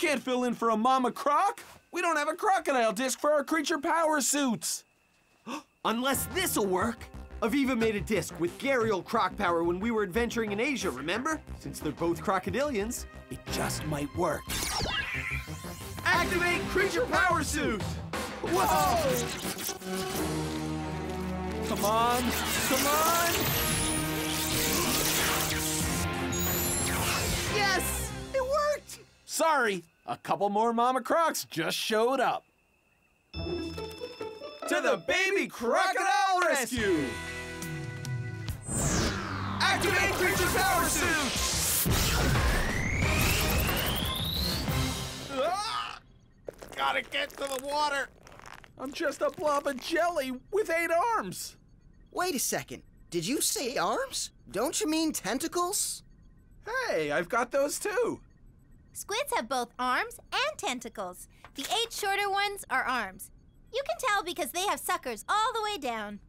can't fill in for a mama croc. We don't have a crocodile disc for our creature power suits. Unless this'll work. Aviva made a disc with Gharial croc power when we were adventuring in Asia, remember? Since they're both crocodilians. It just might work. Activate creature power suit! Whoa! Come on, come on! Yes! It worked! Sorry, a couple more Mama Crocs just showed up. To the baby crocodile rescue! Activate creature power suit! Ah! Gotta get to the water! I'm just a blob of jelly with eight arms! Wait a second. Did you say arms? Don't you mean tentacles? Hey, I've got those too! Squids have both arms and tentacles. The eight shorter ones are arms. You can tell because they have suckers all the way down.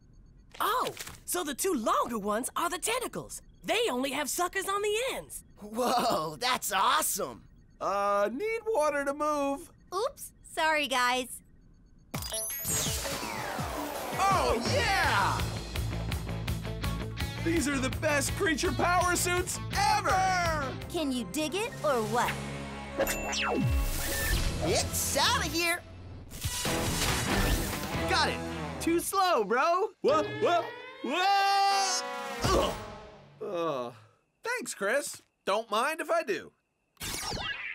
Oh, so the two longer ones are the tentacles. They only have suckers on the ends. Whoa, that's awesome. Uh, need water to move. Oops, sorry guys. Oh, yeah! These are the best creature power suits ever! Can you dig it or what? It's out of here. Got it! Too slow, bro! Whoa, whoa, whoa! Ugh. Ugh. Thanks, Chris. Don't mind if I do.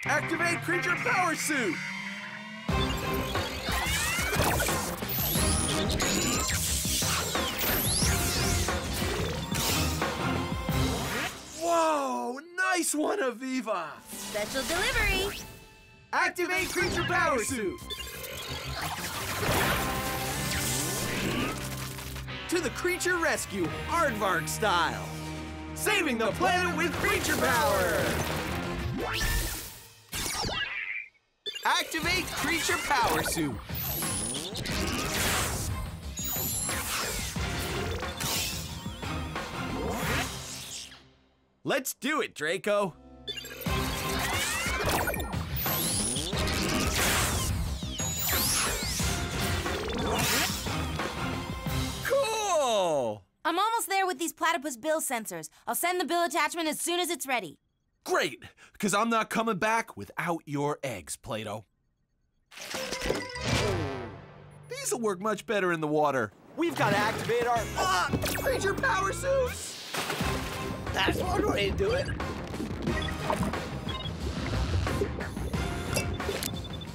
Activate creature power suit! Whoa! Nice one, Aviva! Special delivery. Activate creature power suit! To the creature rescue, Aardvark style! Saving the planet with creature power! Activate creature power suit! Let's do it, Draco! Cool! I'm almost there with these platypus bill sensors. I'll send the bill attachment as soon as it's ready. Great, because I'm not coming back without your eggs, Plato. These'll work much better in the water. We've got to activate our ah, creature power suits! That's one way to do it.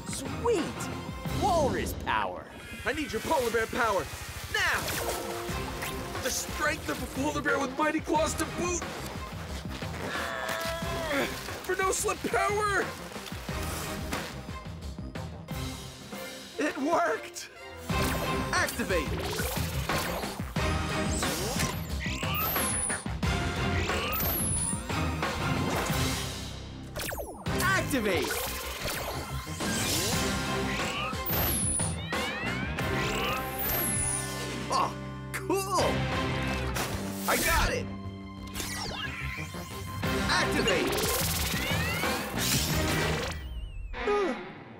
Sweet! Walrus power! I need your polar bear power. Now! The strength of a polar bear with mighty claws to boot! For no slip power! It worked! Activate! Activate! Oh, cool! I got it! Activate!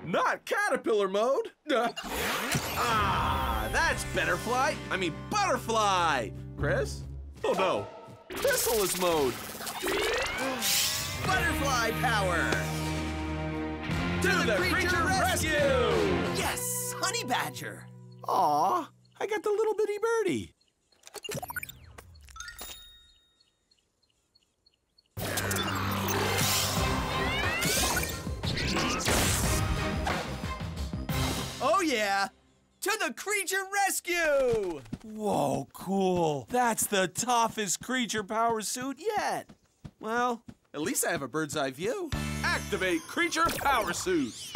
Not caterpillar mode! ah, that's Betterfly! I mean butterfly! Chris? Oh no, chrysalis mode! Butterfly power. To the creature rescue! Yes, honey badger. Aw, I got the little bitty birdie. Oh yeah. To the creature rescue. Whoa, cool. That's the toughest creature power suit yet. Well, at least I have a bird's eye view. Activate creature power suit.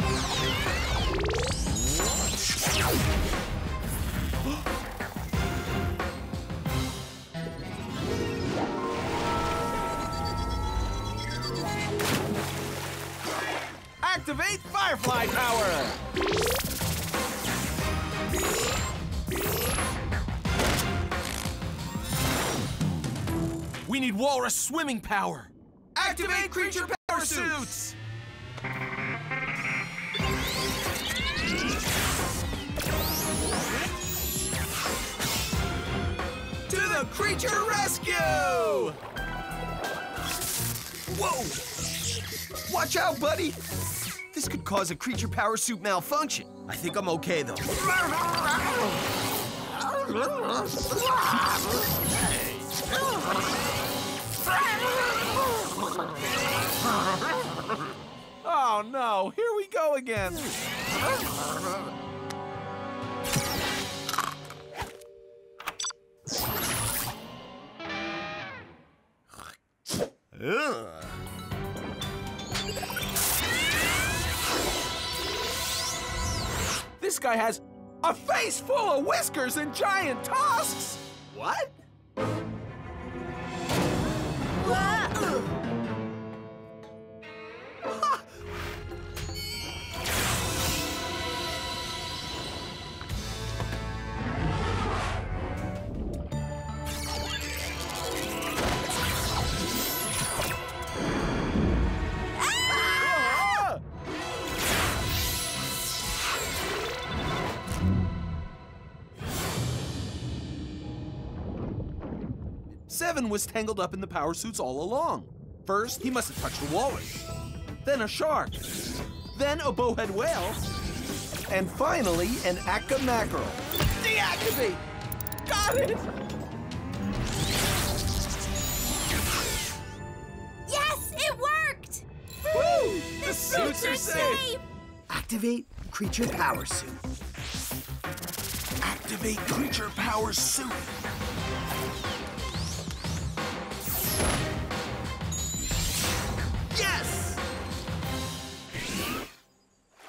Activate firefly power. We need walrus swimming power. Activate creature power suits! To the creature rescue! Whoa! Watch out, buddy! This could cause a creature power suit malfunction. I think I'm okay, though. Hey. Oh no, here we go again. This guy has a face full of whiskers and giant tusks. What? Ah! Seven was tangled up in the power suits all along. First, he must have touched a walrus, then a shark, then a bowhead whale, and finally an Atka mackerel. Deactivate! Got it! Yes, it worked! Woo! The suits are safe! Activate creature power suit. Activate creature power suit.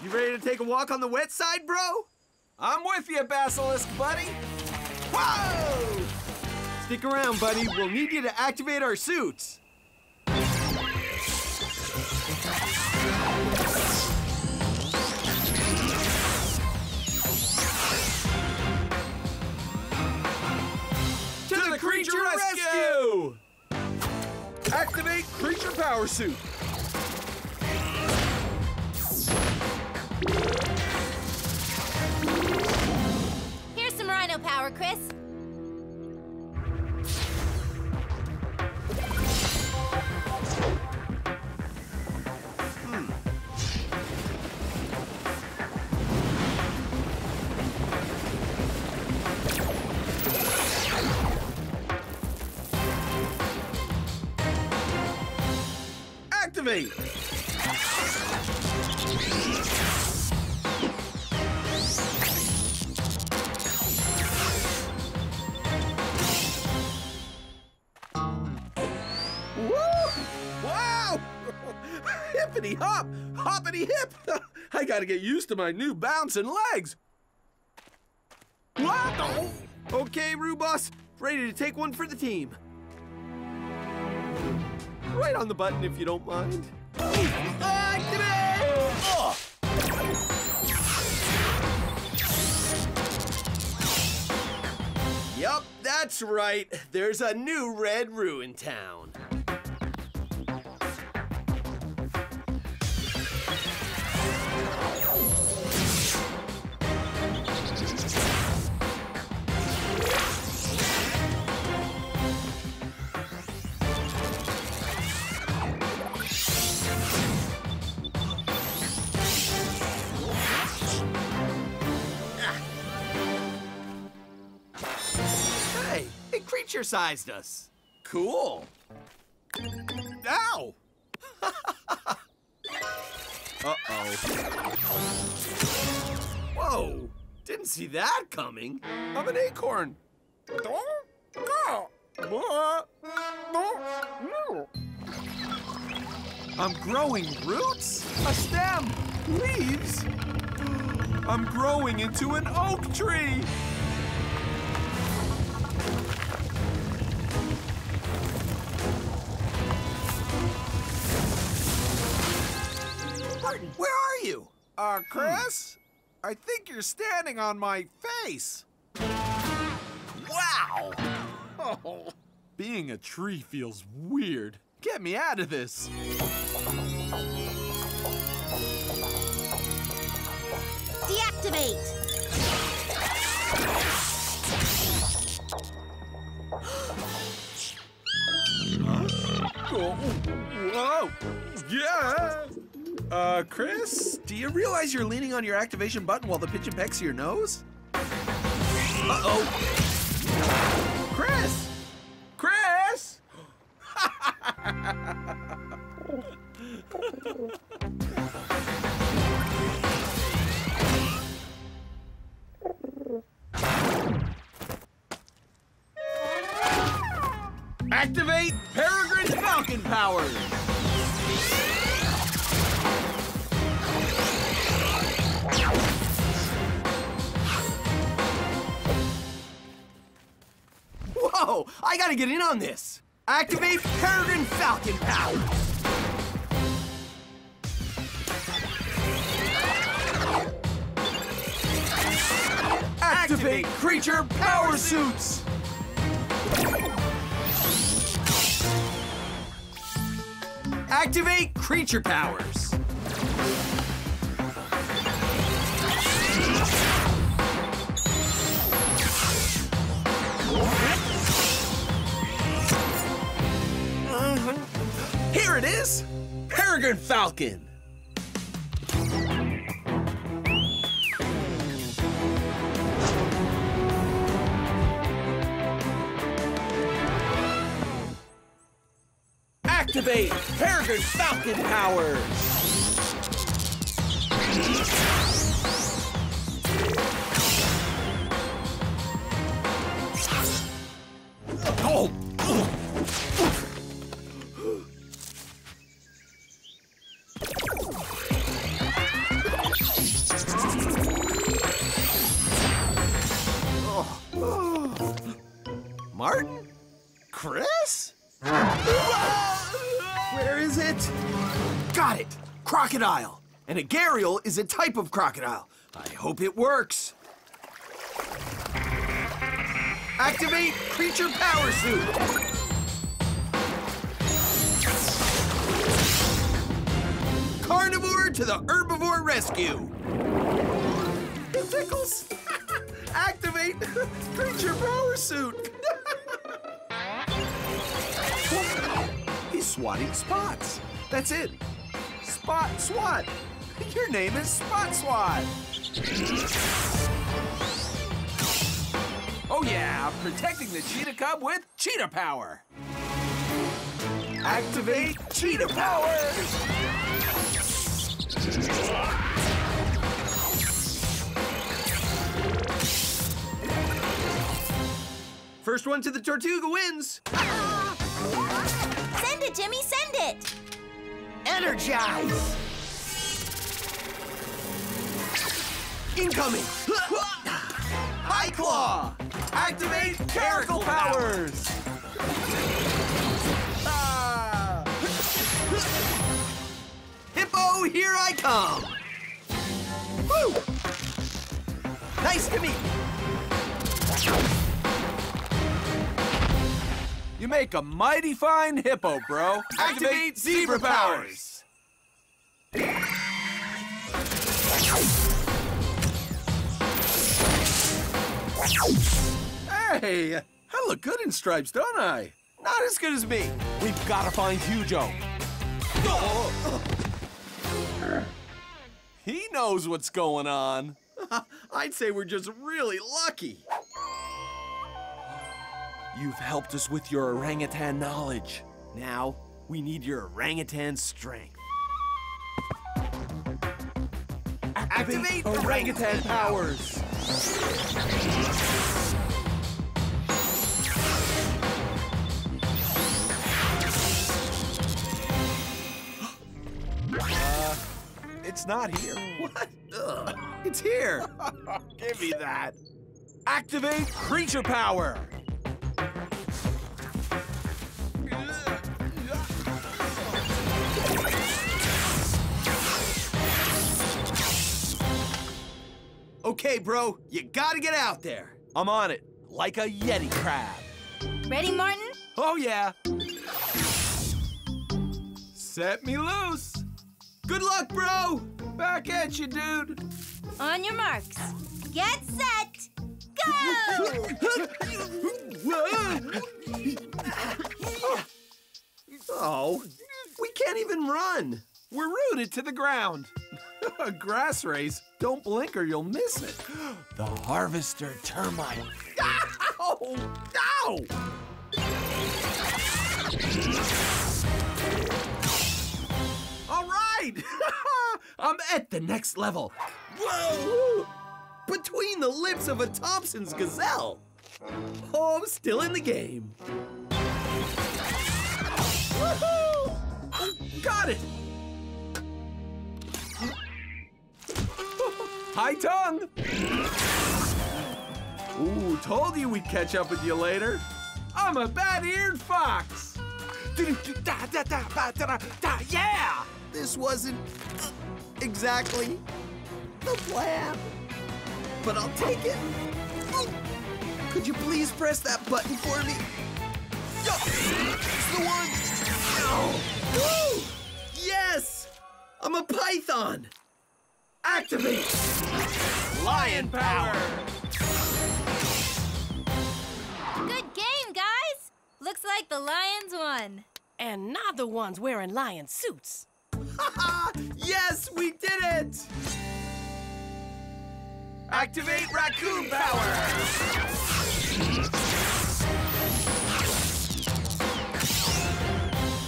You ready to take a walk on the wet side, bro? I'm with you, Basilisk buddy. Whoa! Stick around, buddy. We'll need you to activate our suits. To the creature rescue! Activate creature power suit. Here's some rhino power, Chris. Activate! Gotta get used to my new bouncing legs. What? Okay, Rubos. Ready to take one for the team. Right on the button if you don't mind. Yep, that's right. There's a new Red Roo in town. It sized us. Cool. Ow! Uh-oh. Whoa, didn't see that coming. I'm an acorn. I'm growing roots, a stem, leaves. I'm growing into an oak tree. Martin, where are you? Uh, Chris? I think you're standing on my face. Wow! Oh, being a tree feels weird. Get me out of this. Deactivate! Oh, whoa! Yeah! Uh, Chris, do you realize you're leaning on your activation button while the pigeon pecks your nose? Uh-oh! Chris! Chris! Activate Peregrine Falcon powers! Whoa! I gotta get in on this! Activate Peregrine Falcon power! Activate creature power suits! Activate creature powers! Here it is! Peregrine Falcon! Activate Peregrine Falcon powers! And a gharial is a type of crocodile. I hope it works. Activate creature power suit! Carnivore to the herbivore rescue! It tickles! Activate creature power suit! He's swatting spots. That's it. Spot Swat. Your name is Spot Swat. Oh yeah, protecting the cheetah cub with cheetah power. Activate cheetah power. First one to the Tortuga wins! Send it, Jimmy, send it! Energize! Incoming! High Claw! Activate Caracal powers. Ah! Hippo, here I come! Woo! Nice to meet you! You make a mighty fine hippo, bro. Activate zebra powers. Hey, I look good in stripes, don't I? Not as good as me. We've got to find Hugo. He knows what's going on. I'd say we're just really lucky. You've helped us with your orangutan knowledge. Now, we need your orangutan strength. Activate orangutan powers. Uh, it's not here. What? Ugh, it's here. Give me that. Activate creature power. Okay, bro, you gotta get out there. I'm on it, like a Yeti crab. Ready, Martin? Oh, yeah. Set me loose. Good luck, bro. Back at you, dude. On your marks. Get set. Go! Oh, we can't even run. We're rooted to the ground. A grass race. Don't blink or you'll miss it. The harvester termite. Ow! Ow! All right! I'm at the next level. Whoa! Between the lips of a Thompson's gazelle. Oh, I'm still in the game. Woohoo! Oh, got it! High tongue! Ooh, told you we'd catch up with you later. I'm a bat-eared fox. Yeah! This wasn't uh, exactly the plan, but I'll take it. Could you please press that button for me? It's the one. Ow. Woo! Yes! I'm a python. Activate! Lion power! Good game, guys! Looks like the Lions won. And not the ones wearing lion suits. Ha yes, we did it! Activate raccoon power!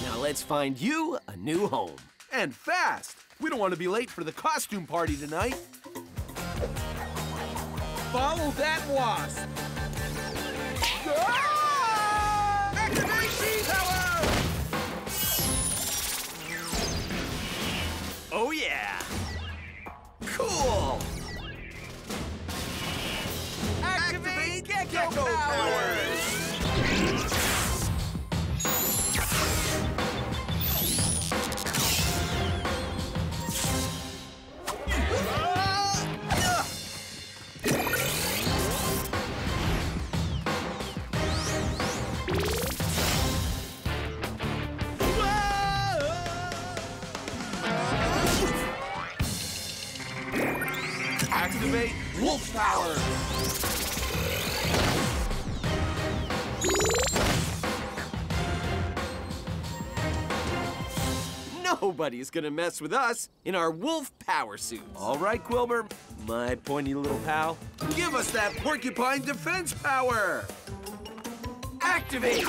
Now let's find you a new home. And fast! We don't want to be late for the costume party tonight. Follow that wasp! Ah! Activate power! Oh, yeah! Cool! Activate gecko, powers! Wolf power! Nobody's gonna mess with us in our wolf power suits. All right, Quilber, My pointy little pal. give us that porcupine defense power! Activate!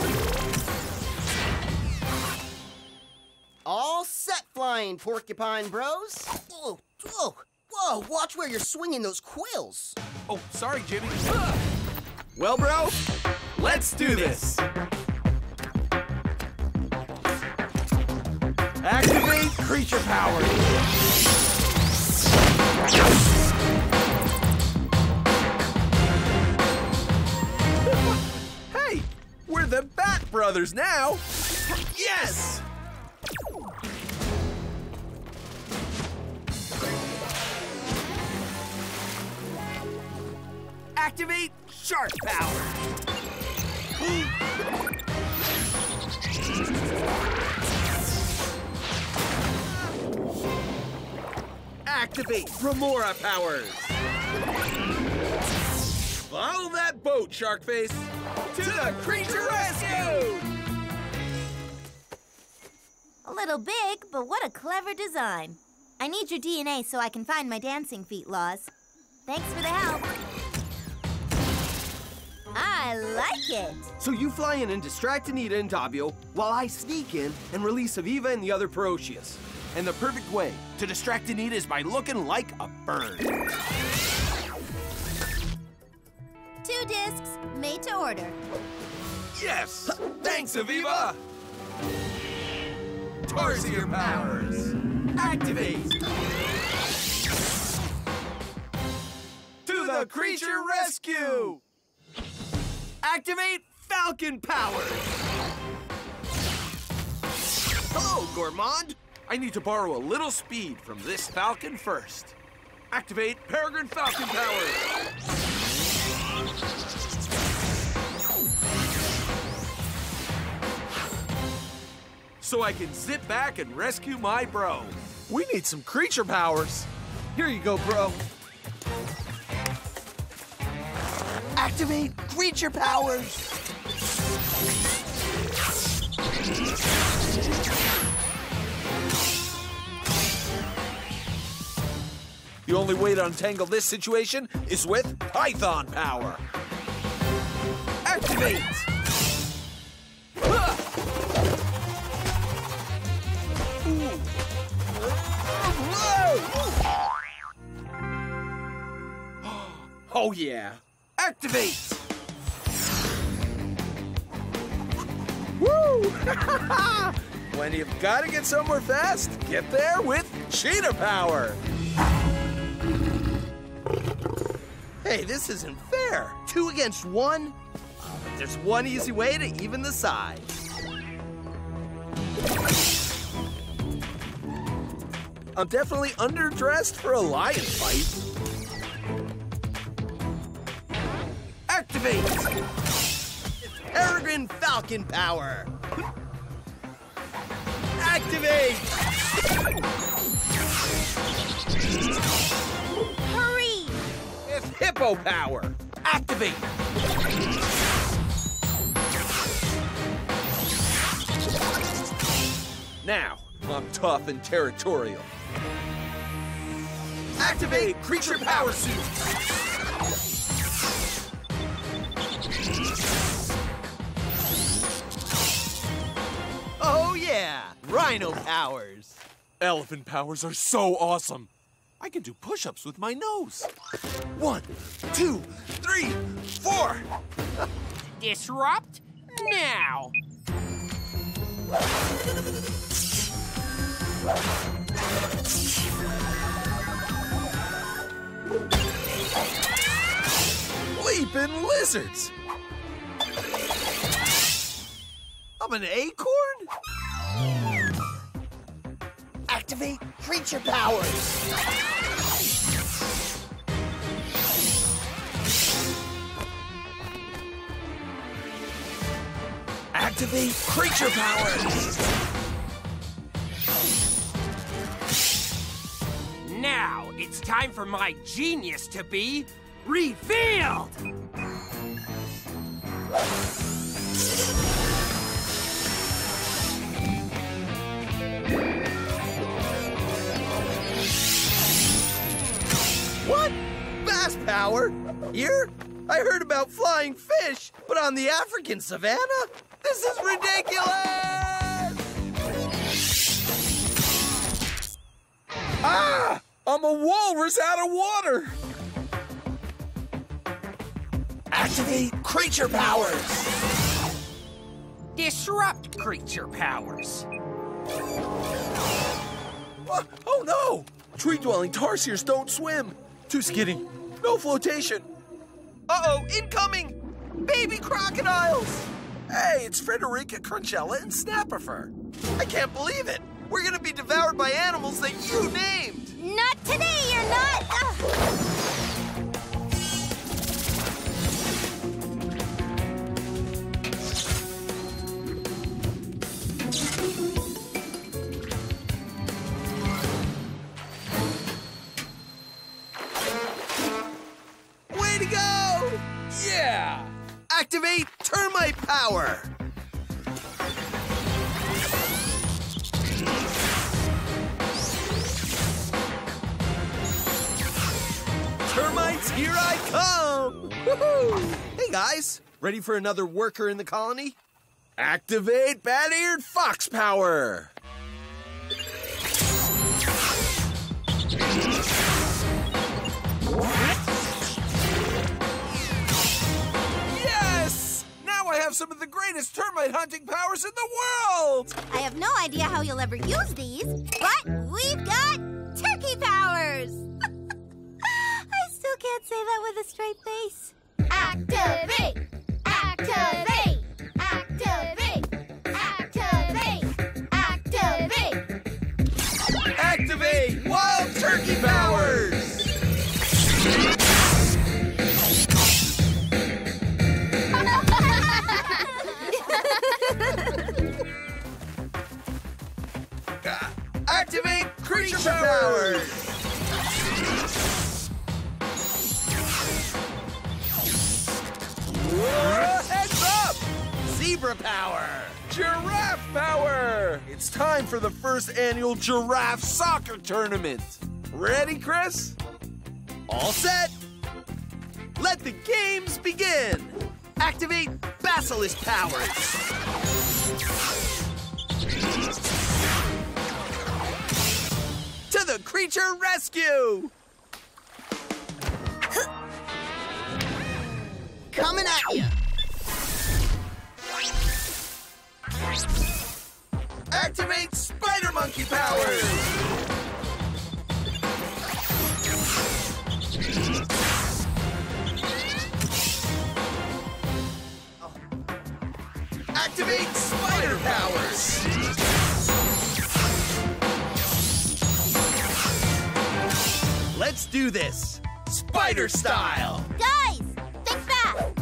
All set flying, porcupine bros. Whoa, whoa, whoa, watch where you're swinging those quills. Oh, sorry, Jimmy. Well, bro, let's do this. Activate creature power! hey, we're the Bat Brothers now! Yes! Activate shark power. Activate Remora powers! Follow that boat, Sharkface! To the creature rescue! A little big, but what a clever design. I need your DNA so I can find my dancing feet, Laws. Thanks for the help. I like it. So you fly in and distract Donita and Dabio while I sneak in and release Aviva and the other Perotius. And the perfect way to distract Donita is by looking like a bird. Two discs, made to order. Yes! Thanks, Aviva! Tarsier powers! Activate! To the creature rescue! Activate Falcon power. Hello, Gourmand. I need to borrow a little speed from this Falcon first. Activate Peregrine Falcon powers! So I can zip back and rescue my bro. We need some creature powers. Here you go, bro. Activate creature powers. The only way to untangle this situation is with Python power. Activate! Oh yeah! Activate! Woo! when you've got to get somewhere fast, get there with cheetah power! Hey, this isn't fair. Two against one? Uh, there's one easy way to even the sides. I'm definitely underdressed for a lion fight. Activate! Peregrine Falcon power. Activate! Hurry! It's hippo power! Activate! Now, I'm tough and territorial. Activate creature power suit! Oh yeah, Rhino powers. Elephant powers are so awesome. I can do push-ups with my nose. One, two, three, four. Disrupt now. Leaping lizards. I'm an acorn? Activate creature powers. Activate creature powers. Now it's time for my genius to be revealed. What? Bass power? Here? I heard about flying fish, but on the African savannah? This is ridiculous! Ah! I'm a walrus out of water. Activate creature powers. Disrupt creature powers. Uh, oh no! Tree-dwelling tarsiers don't swim. Too skinny. No flotation. Uh-oh, incoming! Baby crocodiles! Hey, it's Frederica Crunchella and Snapperfur. I can't believe it! We're gonna be devoured by animals that you named! Not today, you're not! Ugh. Power! Termites, here I come! Woohoo! Hey guys, ready for another worker in the colony? Activate bat-eared fox power. Have some of the greatest termite hunting powers in the world! I have no idea how you'll ever use these, but we've got turkey powers! I still can't say that with a straight face. Activate! Activate! Activate! Activate creature powers! Whoa, Heads up! Zebra power! Giraffe power! It's time for the first annual giraffe soccer tournament. Ready, Chris? All set. Let the games begin. Activate Basilisk powers. To the creature rescue! Coming at you. Activate Spider Monkey powers! Activate Spider powers! Let's do this. Spider style. Guys, think fast.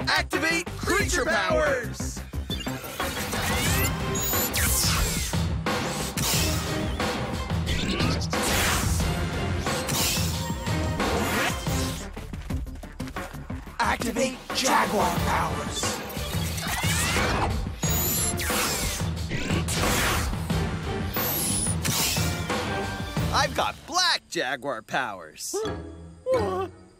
Activate Creature powers! Activate Jaguar powers! I've got black Jaguar powers.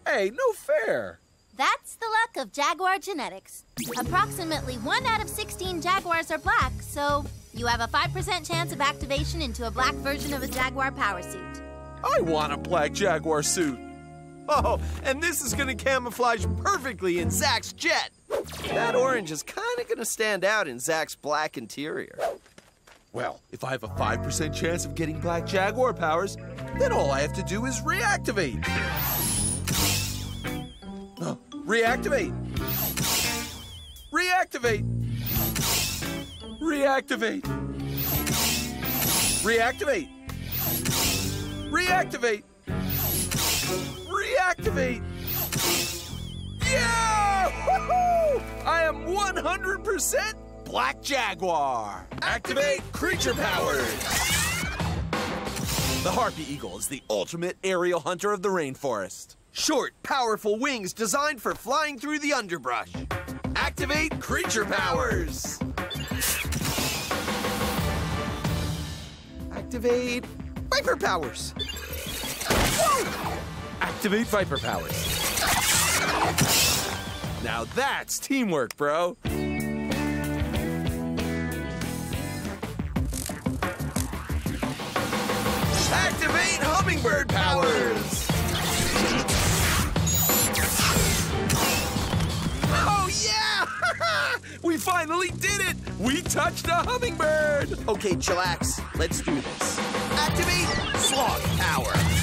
Hey, no fair! That's the luck of Jaguar genetics. Approximately 1 out of 16 Jaguars are black, so you have a 5% chance of activation into a black version of a Jaguar power suit. I want a black Jaguar suit. Oh, and this is gonna camouflage perfectly in Zach's jet. That orange is kinda gonna stand out in Zach's black interior. Well, if I have a 5% chance of getting black Jaguar powers, then all I have to do is reactivate. Uh, reactivate. Reactivate. Reactivate. Reactivate. Reactivate. Reactivate. Yeah! Woohoo! I am 100% Black Jaguar. Activate creature powers. The Harpy Eagle is the ultimate aerial hunter of the rainforest. Short, powerful wings designed for flying through the underbrush. Activate creature powers. Activate Viper powers. Activate Viper powers. Now that's teamwork, bro. Hummingbird powers. Oh yeah! we finally did it! We touched a hummingbird! Okay, chillax. Let's do this. Activate Sloth power.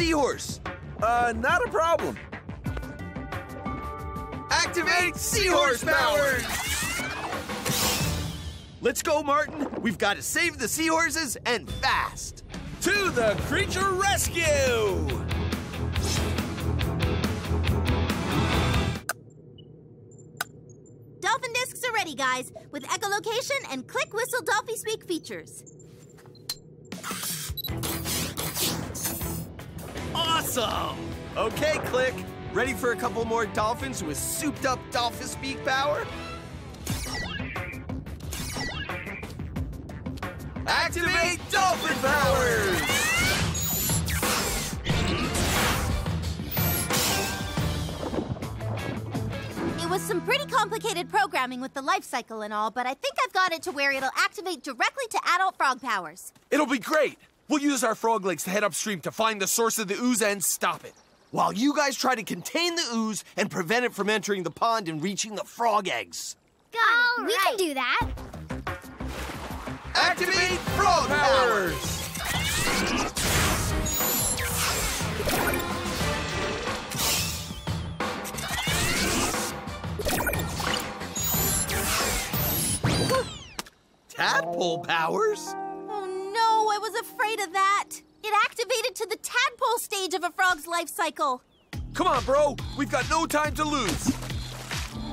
Seahorse. Uh, not a problem. Activate seahorse powers. Let's go, Martin. We've got to save the seahorses and fast. To the creature rescue! dolphin discs are ready, guys, with echolocation and click whistle Dolphy Speak features. Awesome. Okay, Click. Ready for a couple more dolphins with souped up dolphin speak power? Activate dolphin powers! It was some pretty complicated programming with the life cycle and all, but I think I've got it to where it'll activate directly to adult frog powers. It'll be great. We'll use our frog legs to head upstream to find the source of the ooze and stop it. While you guys try to contain the ooze and prevent it from entering the pond and reaching the frog eggs. Got All it. Right. We can do that. Activate frog powers! Tadpole powers? No, I was afraid of that. It activated to the tadpole stage of a frog's life cycle. Come on, bro. We've got no time to lose.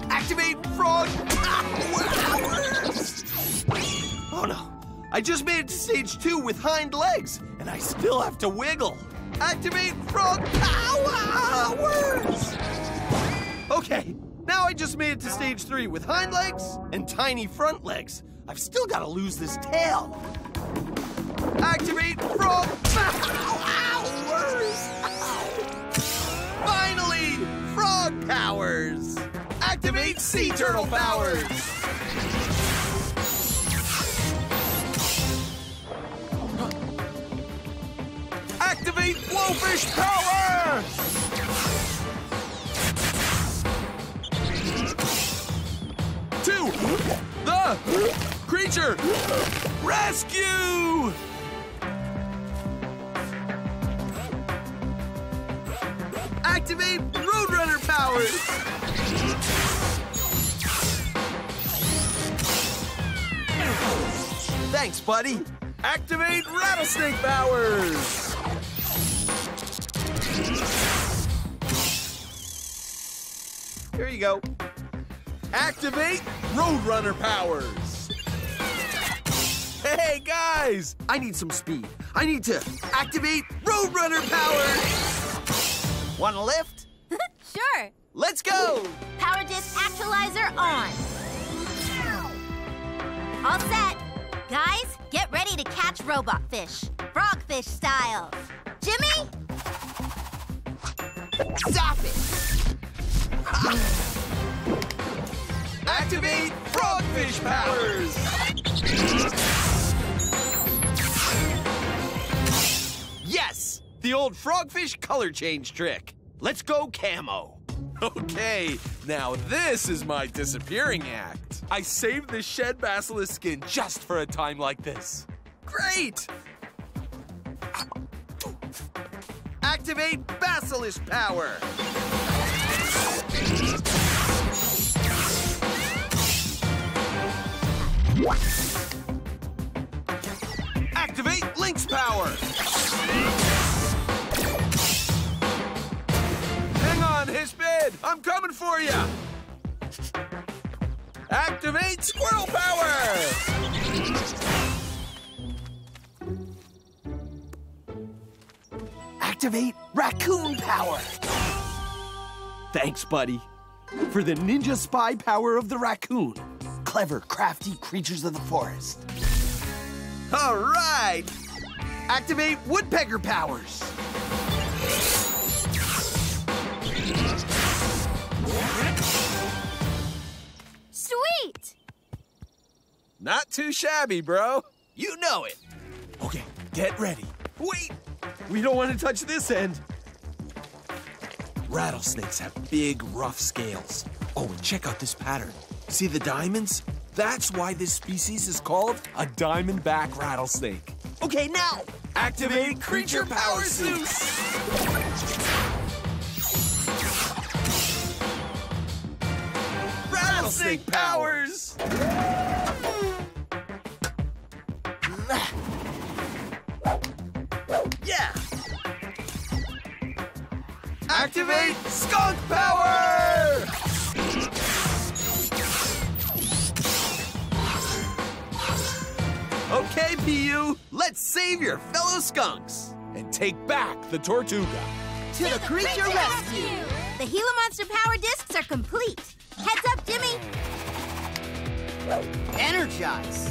Activate frog powers! Oh no, I just made it to stage two with hind legs, and I still have to wiggle. Activate frog powers! Okay, now I just made it to stage three with hind legs and tiny front legs. I've still got to lose this tail. Activate frog powers! Finally, frog powers! Activate sea turtle powers! Activate blowfish power! The creature rescue! Activate Roadrunner powers! Thanks, buddy. Activate rattlesnake powers! Here you go. Activate Roadrunner powers! Hey, guys! I need some speed. I need to activate Roadrunner powers! Want a lift? Sure. Let's go! Power disc actualizer on. All set. Guys, get ready to catch robot fish. Frogfish style. Jimmy? Stop it! Activate Frogfish powers! The old frogfish color change trick. Let's go camo. Okay, now this is my disappearing act. I saved the shed basilisk skin just for a time like this. Great! Activate Basilisk power! Activate Lynx power! Hang on, Hispid! I'm coming for you! Activate squirrel power! Activate Raccoon power! Thanks, buddy. For the ninja spy power of the raccoon. Clever, crafty creatures of the forest. All right! Activate Woodpecker powers! Sweet! Not too shabby, bro. You know it. Okay, get ready. Wait! We don't want to touch this end. Rattlesnakes have big, rough scales. Oh, and check out this pattern. See the diamonds? That's why this species is called a diamondback rattlesnake. Okay, now! Activate creature power suits! Rattlesnake powers! Yeah! Activate skunk power! Okay, PU, let's save your fellow skunks. And take back the Tortuga. To the creature rescue! The Gila Monster power discs are complete. Heads up, Jimmy. Energize.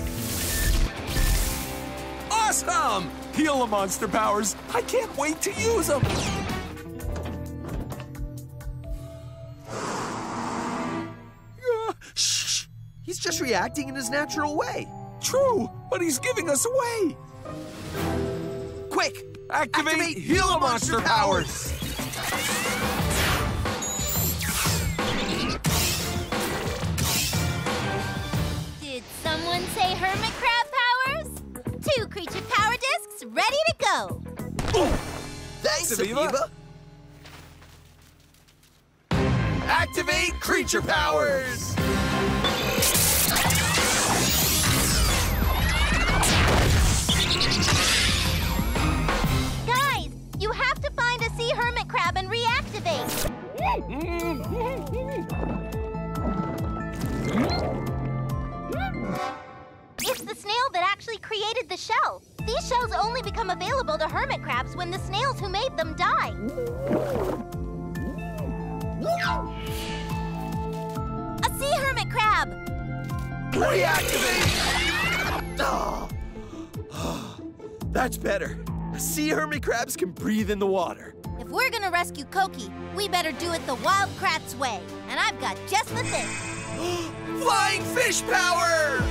Awesome! Gila monster powers. I can't wait to use them. Shh! He's just reacting in his natural way. True, but he's giving us away. Quick! Activate, Gila monster powers. ready to go. Thanks, Aviva. Activate creature powers! Guys, you have to find a sea hermit crab and reactivate. it's the snail that actually created the shell. These shells only become available to hermit crabs when the snails who made them die. A sea hermit crab! Reactivate! Oh. That's better. Sea hermit crabs can breathe in the water. If we're gonna rescue Koki, we better do it the Wild Kratts way. And I've got just the thing. Flying fish power!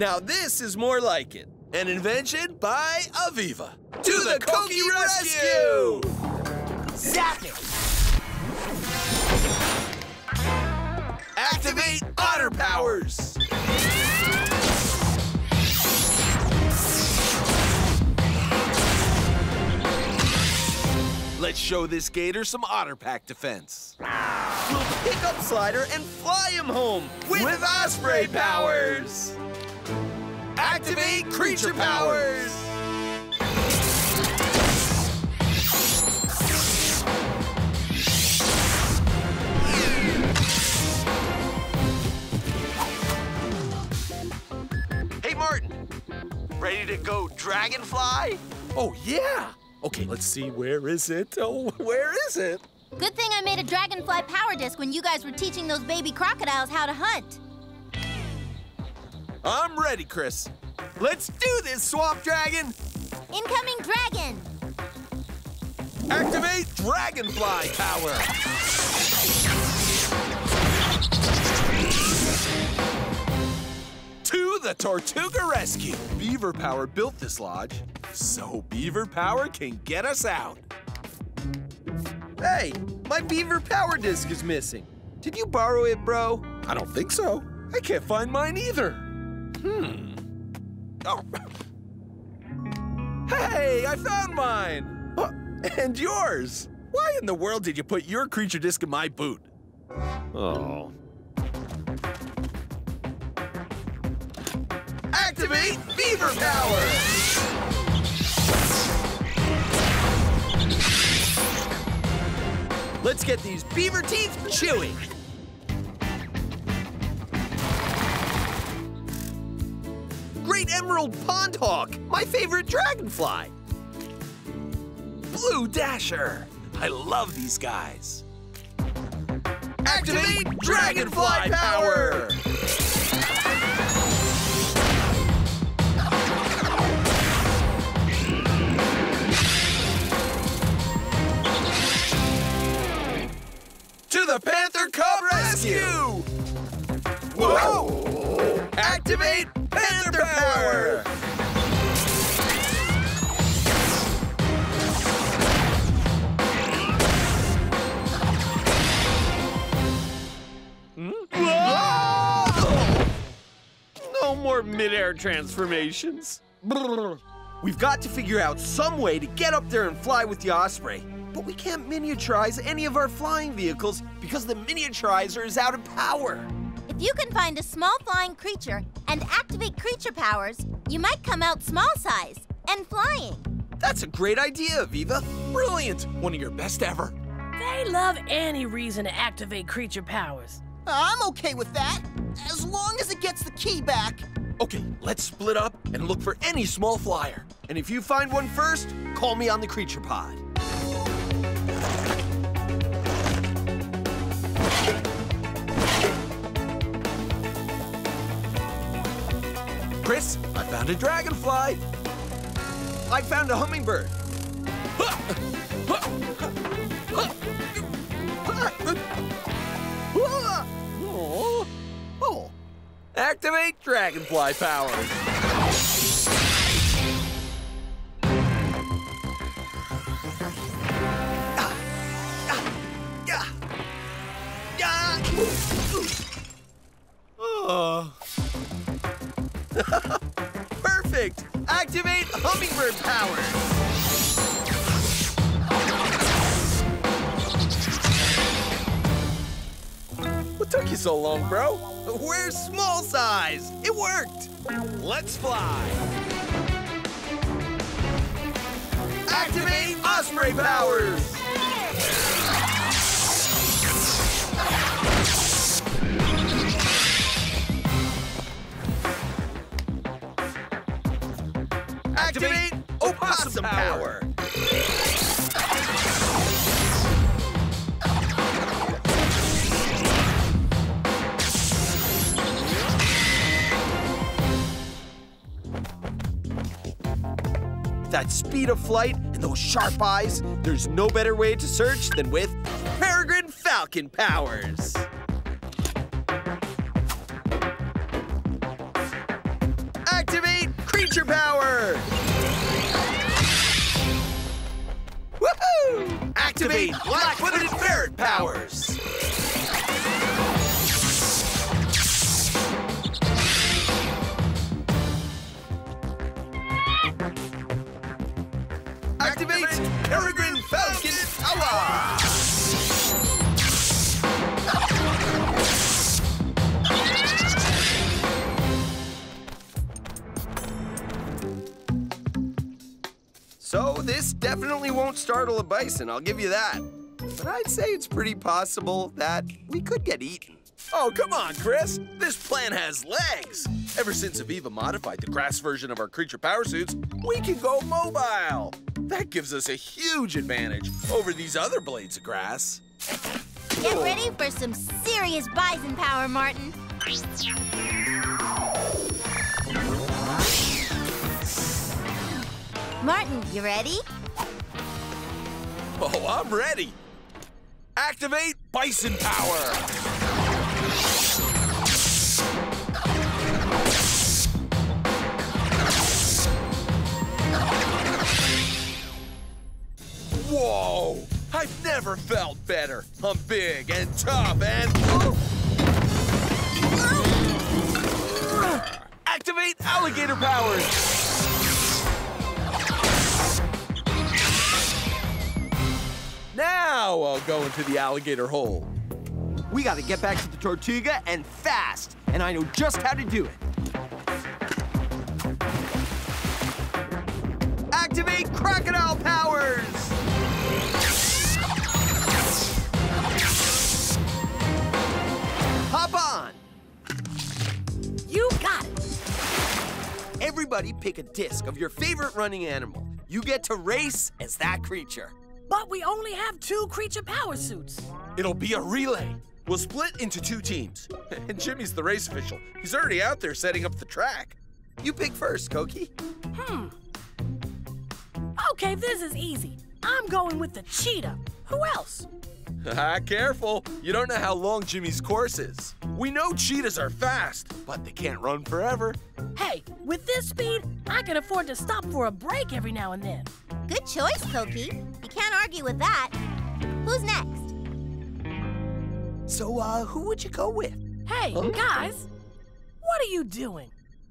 Now this is more like it. An invention by Aviva. To, the, Koki, rescue! Zap it! Activate otter powers! Let's show this gator some otter pack defense. We'll pick up Slider and fly him home with, Osprey powers! Activate creature powers! Hey, Martin. Ready to go dragonfly? Oh, yeah. Okay, let's see. Where is it? Oh, where is it? Good thing I made a dragonfly power disc when you guys were teaching those baby crocodiles how to hunt. I'm ready, Chris. Let's do this, Swamp Dragon! Incoming dragon! Activate Dragonfly power! To the Tortuga rescue! Beaver Power built this lodge, so Beaver Power can get us out. Hey, my Beaver Power disc is missing. Did you borrow it, bro? I don't think so. I can't find mine either. Hmm. Oh. Hey, I found mine! Uh, and yours! Why in the world did you put your creature disc in my boot? Oh. Activate Beaver Power! Let's get these beaver teeth chewing! Emerald Pond Hawk, my favorite dragonfly. Blue Dasher. I love these guys. Activate Dragonfly Power! Transformations. We've got to figure out some way to get up there and fly with the Osprey. But we can't miniaturize any of our flying vehicles because the miniaturizer is out of power. If you can find a small flying creature and activate creature powers, you might come out small size and flying. That's a great idea, Viva. Brilliant. One of your best ever. They love any reason to activate creature powers. I'm okay with that, as long as it gets the key back. Okay, let's split up and look for any small flyer. And if you find one first, call me on the creature pod. Chris, I found a dragonfly. I found a hummingbird. Activate dragonfly power. Oh. Perfect. Activate hummingbird power. Took you so long, bro? Where's small size? It worked. Let's fly. Activate Osprey powers. Activate Opossum power. That speed of flight and those sharp eyes, there's no better way to search than with Peregrine Falcon powers. Activate creature power! Woohoo! Activate black-footed ferret powers! So this definitely won't startle a bison, I'll give you that. But I'd say it's pretty possible that we could get eaten. Oh, come on, Chris. This plan has legs. Ever since Aviva modified the grass version of our creature power suits, we can go mobile. That gives us a huge advantage over these other blades of grass. Get ready for some serious bison power, Martin. Martin, you ready? Oh, I'm ready. Activate bison power. Whoa! I've never felt better. I'm big and tough and. Activate alligator powers! Now I'll go into the alligator hole. We gotta get back to the Tortuga and fast, and I know just how to do it. Activate crocodile powers! Hop on! You got it. Everybody pick a disc of your favorite running animal. You get to race as that creature. But we only have two creature power suits. It'll be a relay. We'll split into two teams. And Jimmy's the race official. He's already out there setting up the track. You pick first, Koki. Hmm. Okay, this is easy. I'm going with the cheetah. Who else? Ah, careful. You don't know how long Jimmy's course is. We know cheetahs are fast, but they can't run forever. Hey, with this speed, I can afford to stop for a break every now and then. Good choice, Koki. You can't argue with that. Who's next? So, uh, who would you go with? Hey, guys, what are you doing?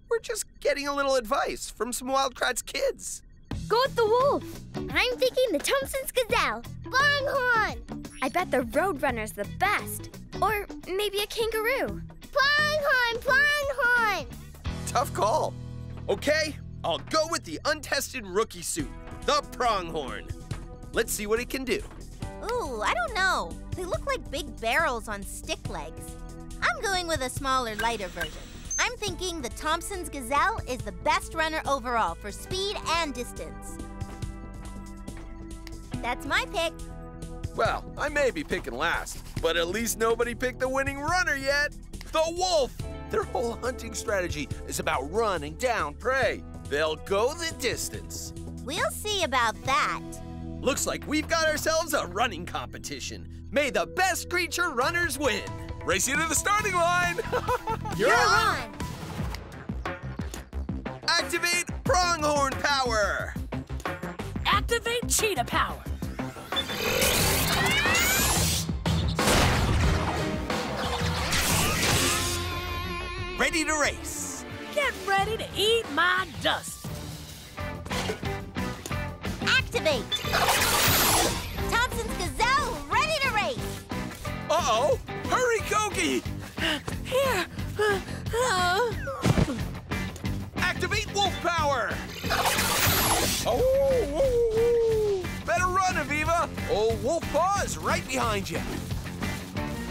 We're just getting a little advice from some Wild Kratts kids. Go with the wolf. I'm thinking the Thomson's Gazelle. Longhorn! I bet the Roadrunner's the best. Or maybe a kangaroo. Pronghorn! Pronghorn! Tough call. Okay, I'll go with the untested rookie suit, the pronghorn. Let's see what it can do. Ooh, I don't know. They look like big barrels on stick legs. I'm going with a smaller, lighter version. I'm thinking the Thomson's Gazelle is the best runner overall for speed and distance. That's my pick. Well, I may be picking last, but at least nobody picked the winning runner yet. The wolf! Their whole hunting strategy is about running down prey. They'll go the distance. We'll see about that. Looks like we've got ourselves a running competition. May the best creature runners win. Race you to the starting line. You're on! Activate pronghorn power. Activate cheetah power. Ready to race. Get ready to eat my dust. Activate! Uh-oh! Hurry, Koki! Here. Uh, Activate wolf power! Oh, woo, woo. better run, Aviva! Old Wolf Paw is right behind you.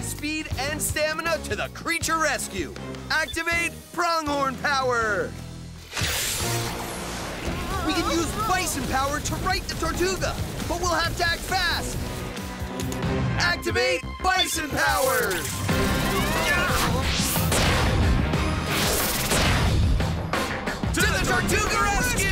Speed and stamina to the creature rescue. Activate pronghorn power. We can use bison power to right the Tortuga, but we'll have to act fast. Activate bison powers. To the Tortuga rescue!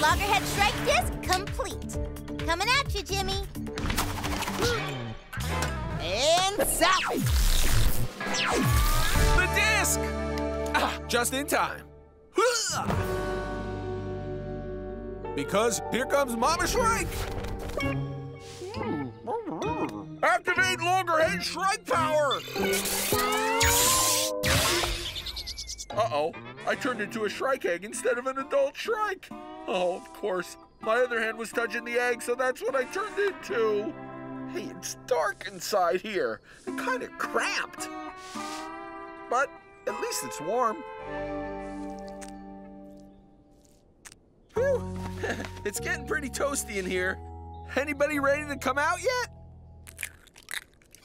Loggerhead Shrike Disc complete. Coming at you, Jimmy. Zap! The disc! Ah, just in time. Because here comes Mama Shrike! Activate Loggerhead Shrike power! Uh-oh, I turned into a Shrike egg instead of an adult Shrike. Oh, of course. My other hand was touching the egg, so that's what I turned into. Hey, it's dark inside here. and kind of cramped. But at least it's warm. Whew. it's getting pretty toasty in here. Anybody ready to come out yet?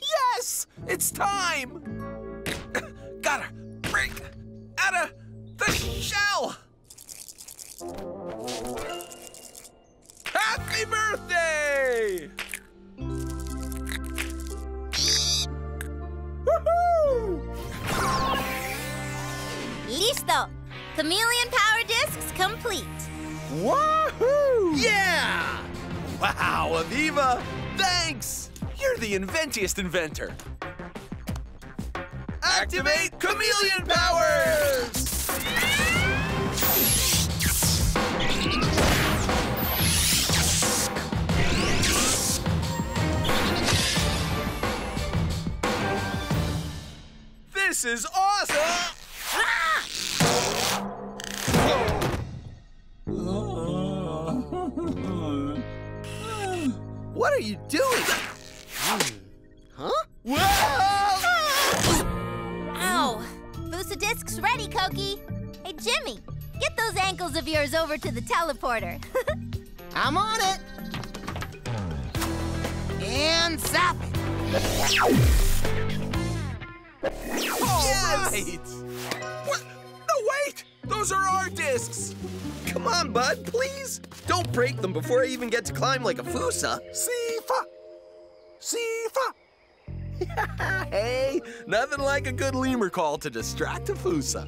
Yes! It's time! Gotta break out of the shell! Happy birthday! Listo. Chameleon Power Discs complete. Wahoo! Yeah! Wow, Aviva! Thanks! You're the inventiest inventor. Activate chameleon powers! This is awesome! What are you doing? Huh? Whoa! Ow. Booster Discs ready, Koki. Hey, Jimmy, get those ankles of yours over to the teleporter. I'm on it. And zap! All right. What? No, wait! Those are our discs! Come on, bud, please. Don't break them before I even get to climb like a Fossa. Sifa! Sifa! hey, Nothing like a good lemur call to distract a Fossa.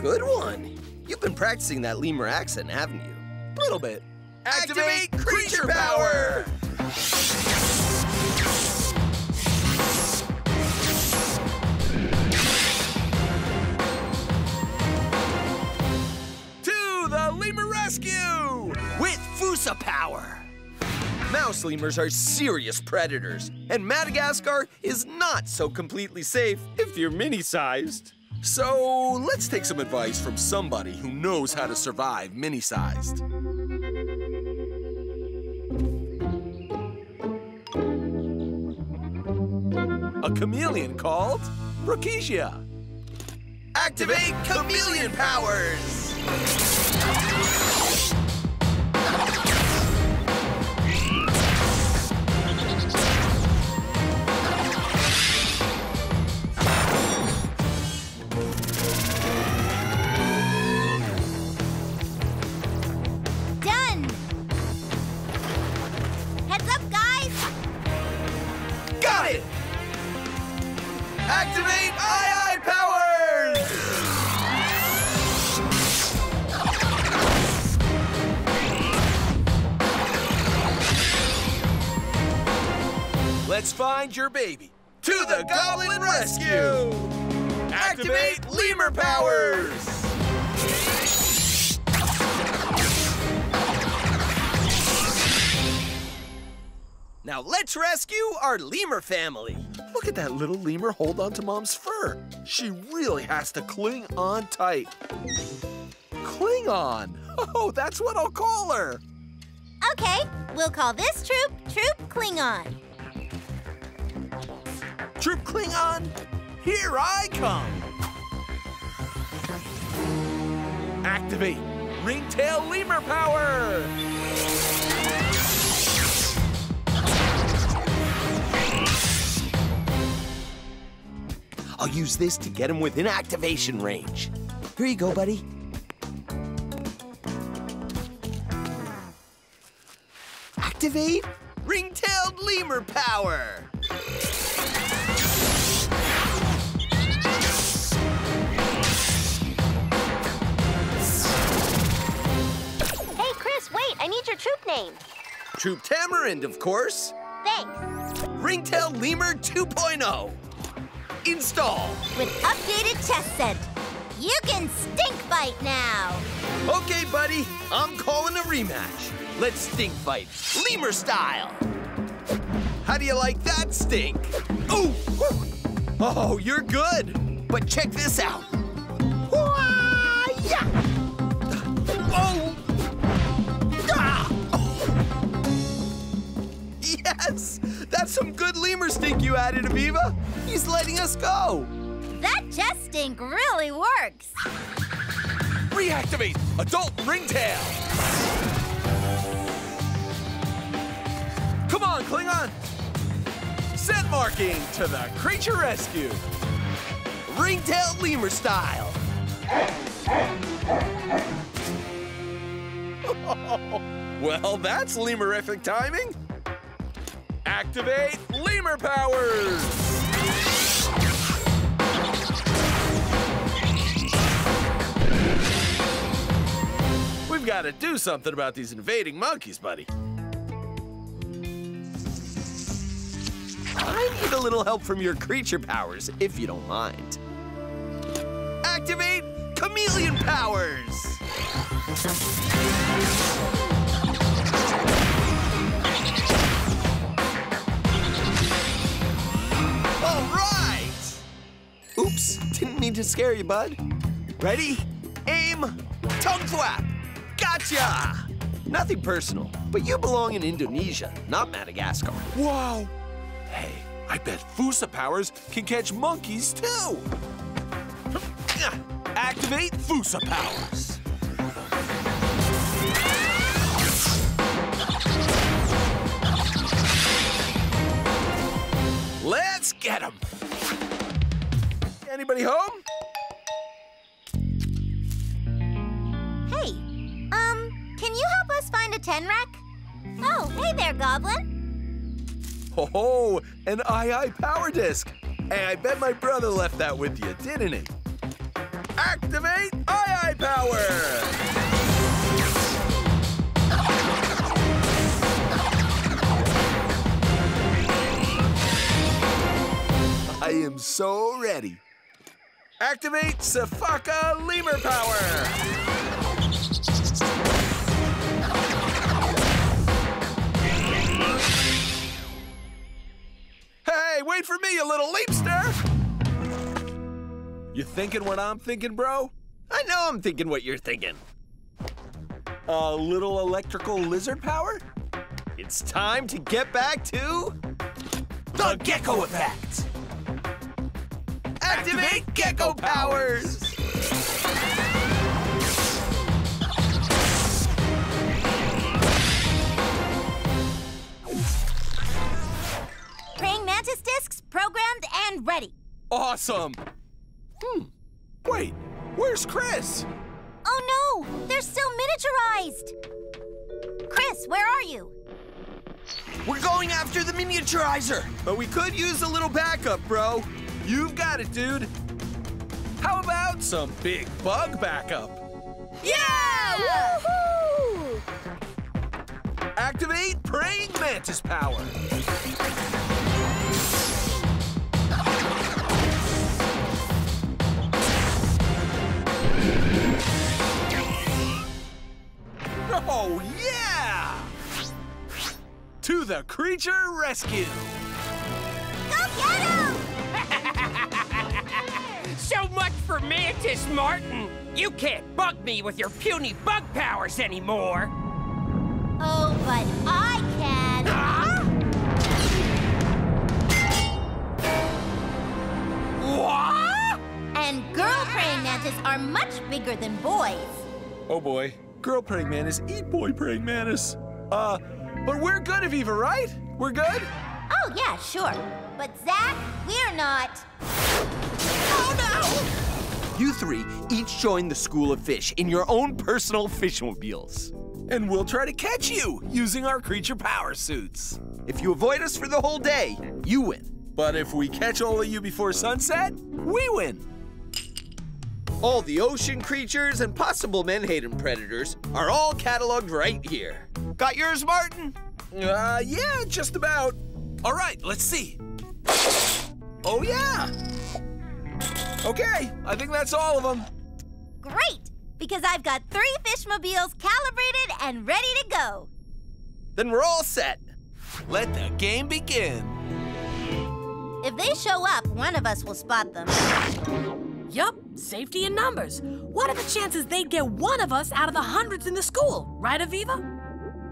good one. You've been practicing that lemur accent, haven't you? A little bit. Activate creature power! To rescue! With Fossa power! Mouse lemurs are serious predators, and Madagascar is not so completely safe if you're mini-sized. So let's take some advice from somebody who knows how to survive mini-sized. A chameleon called Brookesia. Activate chameleon powers! Let's find your baby. To the Goblin Rescue! Activate lemur powers! Now let's rescue our lemur family. Look at that little lemur hold on to Mom's fur. She really has to cling on tight. Cling on. Oh, that's what I'll call her. Okay, we'll call this troop Troop Klingon. Troop Klingon, here I come. Activate Ringtail Lemur Power. I'll use this to get him within activation range. Here you go, buddy. Activate ring-tailed lemur power. I need your troop name. Troop Tamarind, of course. Thanks. Ring-tailed lemur 2.0. Install. With updated chest scent, you can stink bite now. Okay, buddy, I'm calling a rematch. Let's stink fight, lemur style. How do you like that stink? Ooh! woo. Oh, you're good. But check this out. Wah-ya! Oh! Yes! That's some good lemur stink you added, Aviva. He's letting us go. That chest stink really works. Reactivate Adult Ringtail. Come on, Klingon. Scent marking to the creature rescue. Ring-tailed lemur style. Well, that's lemurific timing. Activate lemur powers. We've got to do something about these invading monkeys, buddy. I need a little help from your creature powers, if you don't mind. Activate chameleon powers! All right! Oops, didn't mean to scare you, bud. Ready? Aim, tongue flap. Gotcha! Nothing personal, but you belong in Indonesia, not Madagascar. Wow. Hey, I bet Fossa powers can catch monkeys too. Activate Fossa powers. Let's get him. Anybody home? Hey, um, can you help us find a ten Tenrec? Oh, hey there, Goblin. Oh, an Aye-aye power disc. Hey, I bet my brother left that with you, didn't he? Activate Aye-aye power! I am so ready. Activate Sifaka Lemur power! Hey, wait for me, you little leapster! You thinking what I'm thinking, bro? I know I'm thinking what you're thinking. A little electrical lizard power? It's time to get back to the Gecko Effect. Activate Gecko powers. Praying mantis discs programmed and ready. Awesome! Hmm. Wait, where's Chris? Oh no, they're still miniaturized. Chris, where are you? We're going after the miniaturizer, but we could use a little backup, bro. You've got it, dude. How about some big bug backup? Yeah! Woohoo! Activate praying mantis power. Oh, yeah! To the creature rescue! Go get 'em! For Mantis, Martin! You can't bug me with your puny bug powers anymore! Oh, but I can. Huh? What? And girl praying mantis are much bigger than boys. Oh boy. Girl praying mantis eat boy praying mantis. Uh, but we're good, Aviva, right? We're good? Oh, yeah, sure. But Zach, we're not. Oh no! You three each join the School of Fish in your own personal fishmobiles. And we'll try to catch you using our creature power suits. If you avoid us for the whole day, you win. But if we catch all of you before sunset, we win. All the ocean creatures and possible menhaden predators are all cataloged right here. Got yours, Martin? Uh, yeah, just about. All right, let's see. Oh, yeah. Okay, I think that's all of them. Great! Because I've got three fishmobiles calibrated and ready to go. Then we're all set. Let the game begin. If they show up, one of us will spot them. Yup, safety in numbers. What are the chances they'd get one of us out of the hundreds in the school? Right, Aviva?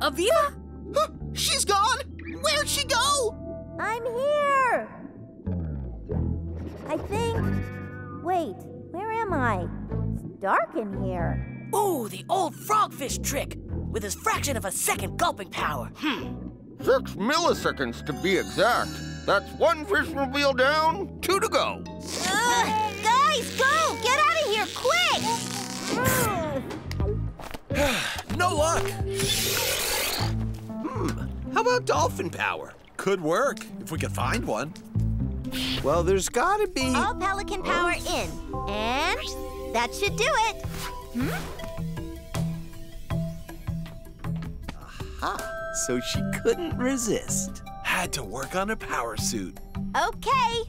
Aviva? Huh, she's gone! Where'd she go? I'm here! I think. Wait, where am I? It's dark in here. Ooh, the old frogfish trick with his fraction of a second gulping power. Hmm. Six milliseconds to be exact. That's one fish fishmobile down, two to go. Ugh, guys, go! Get out of here, quick! no luck. Hmm, how about dolphin power? Could work if we could find one. Well, there's gotta be. All pelican power in. And that should do it. Hmm? Aha, so she couldn't resist. Had to work on a power suit. Okay.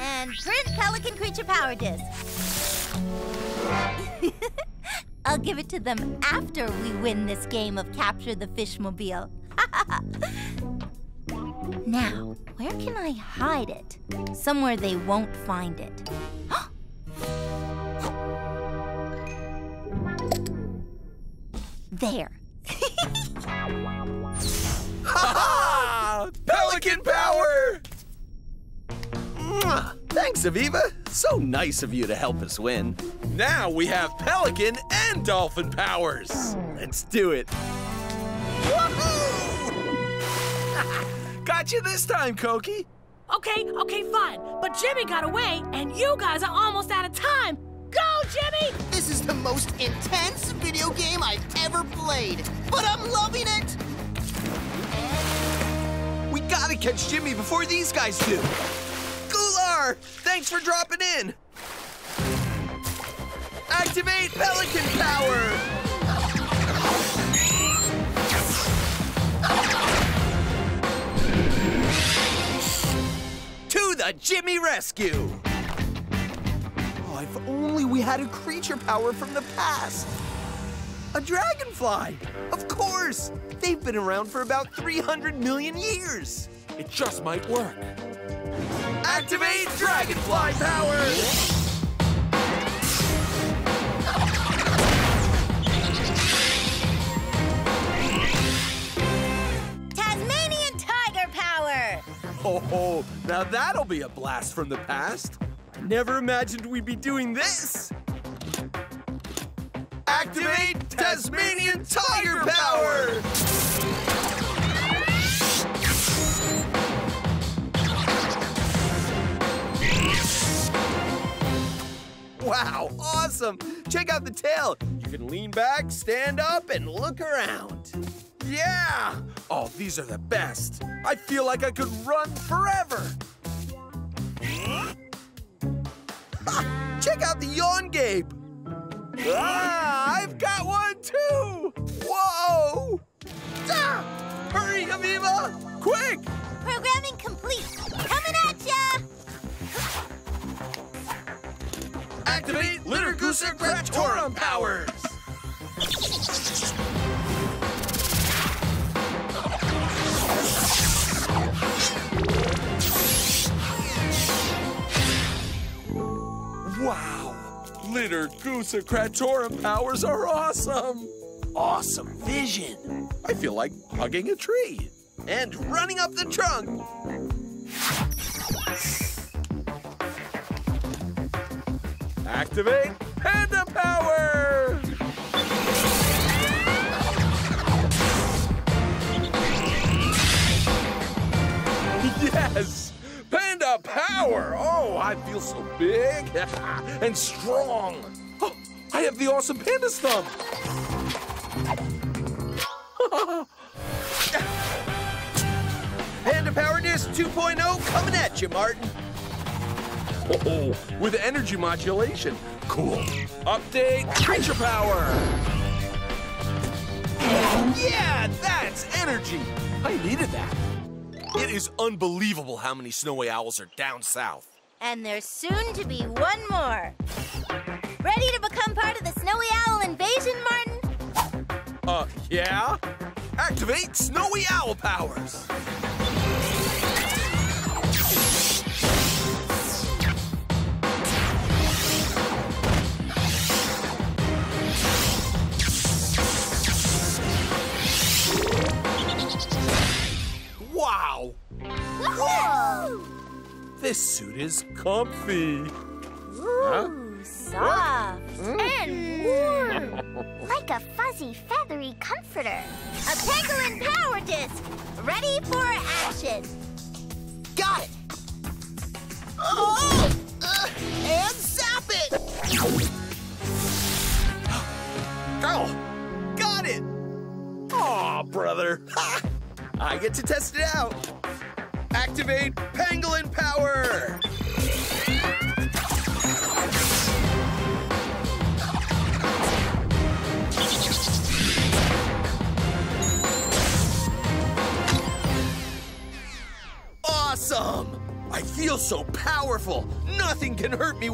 And print pelican creature power disc. I'll give it to them after we win this game of Capture the Fishmobile. now, where can I hide it? Somewhere they won't find it. there. Ha Pelican power! Thanks, Aviva. So nice of you to help us win. Now we have pelican and dolphin powers. Let's do it. Got you this time, Koki. Okay, okay, fine. But Jimmy got away, and you guys are almost out of time. Go, Jimmy! This is the most intense video game I've ever played, but I'm loving it! We gotta catch Jimmy before these guys do. Gular, thanks for dropping in. Activate Pelican Power! The Jimmy rescue! Oh, if only we had a creature power from the past. A dragonfly! Of course! They've been around for about 300 million years! It just might work. Activate dragonfly power! Tasmanian tiger power! Oh, now that'll be a blast from the past. Never imagined we'd be doing this! Activate Tasmanian Tiger Power! Wow, awesome! Check out the tail. You can lean back, stand up, and look around. Yeah! Oh, these are the best. I feel like I could run forever. Ha! Check out the yawn gape. Ah, I've got one too! Whoa! Ah! Hurry, Aviva! Quick! Programming complete. Coming at ya! Activate Littergoose Graptorum powers! Wow, Litter Goose Cratorum powers are awesome! Awesome vision! I feel like hugging a tree. And running up the trunk. Activate Panda Power! Yes! Panda Power! Oh, I feel so big and strong. Oh, I have the awesome Panda Stump! Panda Power Disc 2.0 coming at you, Martin. Oh, with energy modulation. Cool. Update Creature Power! Yeah, that's energy! I needed that. It is unbelievable how many snowy owls are down south. And there's soon to be one more. Ready to become part of the Snowy Owl invasion, Martin? Uh, yeah? Activate Snowy Owl powers! This suit is comfy. Ooh, soft. And warm. like a fuzzy, feathery comforter. A Pangolin Power Disc, ready for action. Got it! Oh! Uh, and zap it! Oh, got it! Aw, brother. I get to test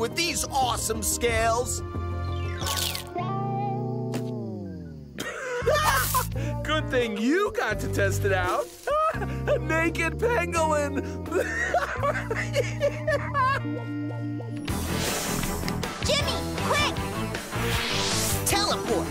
with these awesome scales. Good thing you got to test it out. A naked pangolin. Jimmy, quick! Teleport!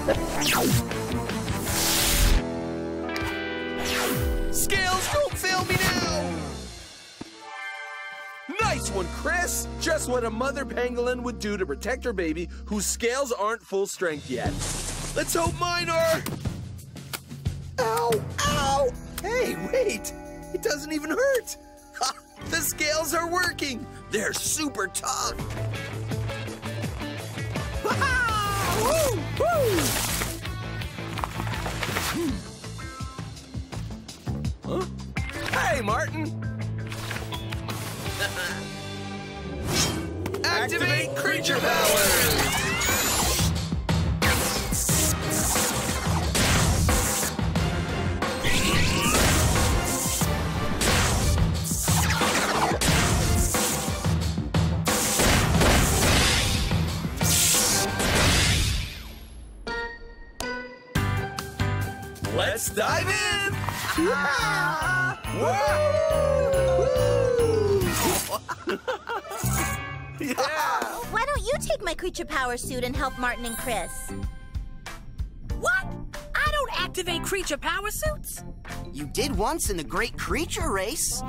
Chris. Just what a mother pangolin would do to protect her baby whose scales aren't full strength yet. Let's hope mine are. Ow! Ow! Hey, wait! It doesn't even hurt! Ha! The scales are working! They're super tough! Woo! Woo! Hmm. Huh? Hey, Martin. Activate creature powers! Let's dive in. yeah. Why don't you take my creature power suit and help Martin and Chris? What? I don't activate creature power suits. You did once in the Great Creature Race.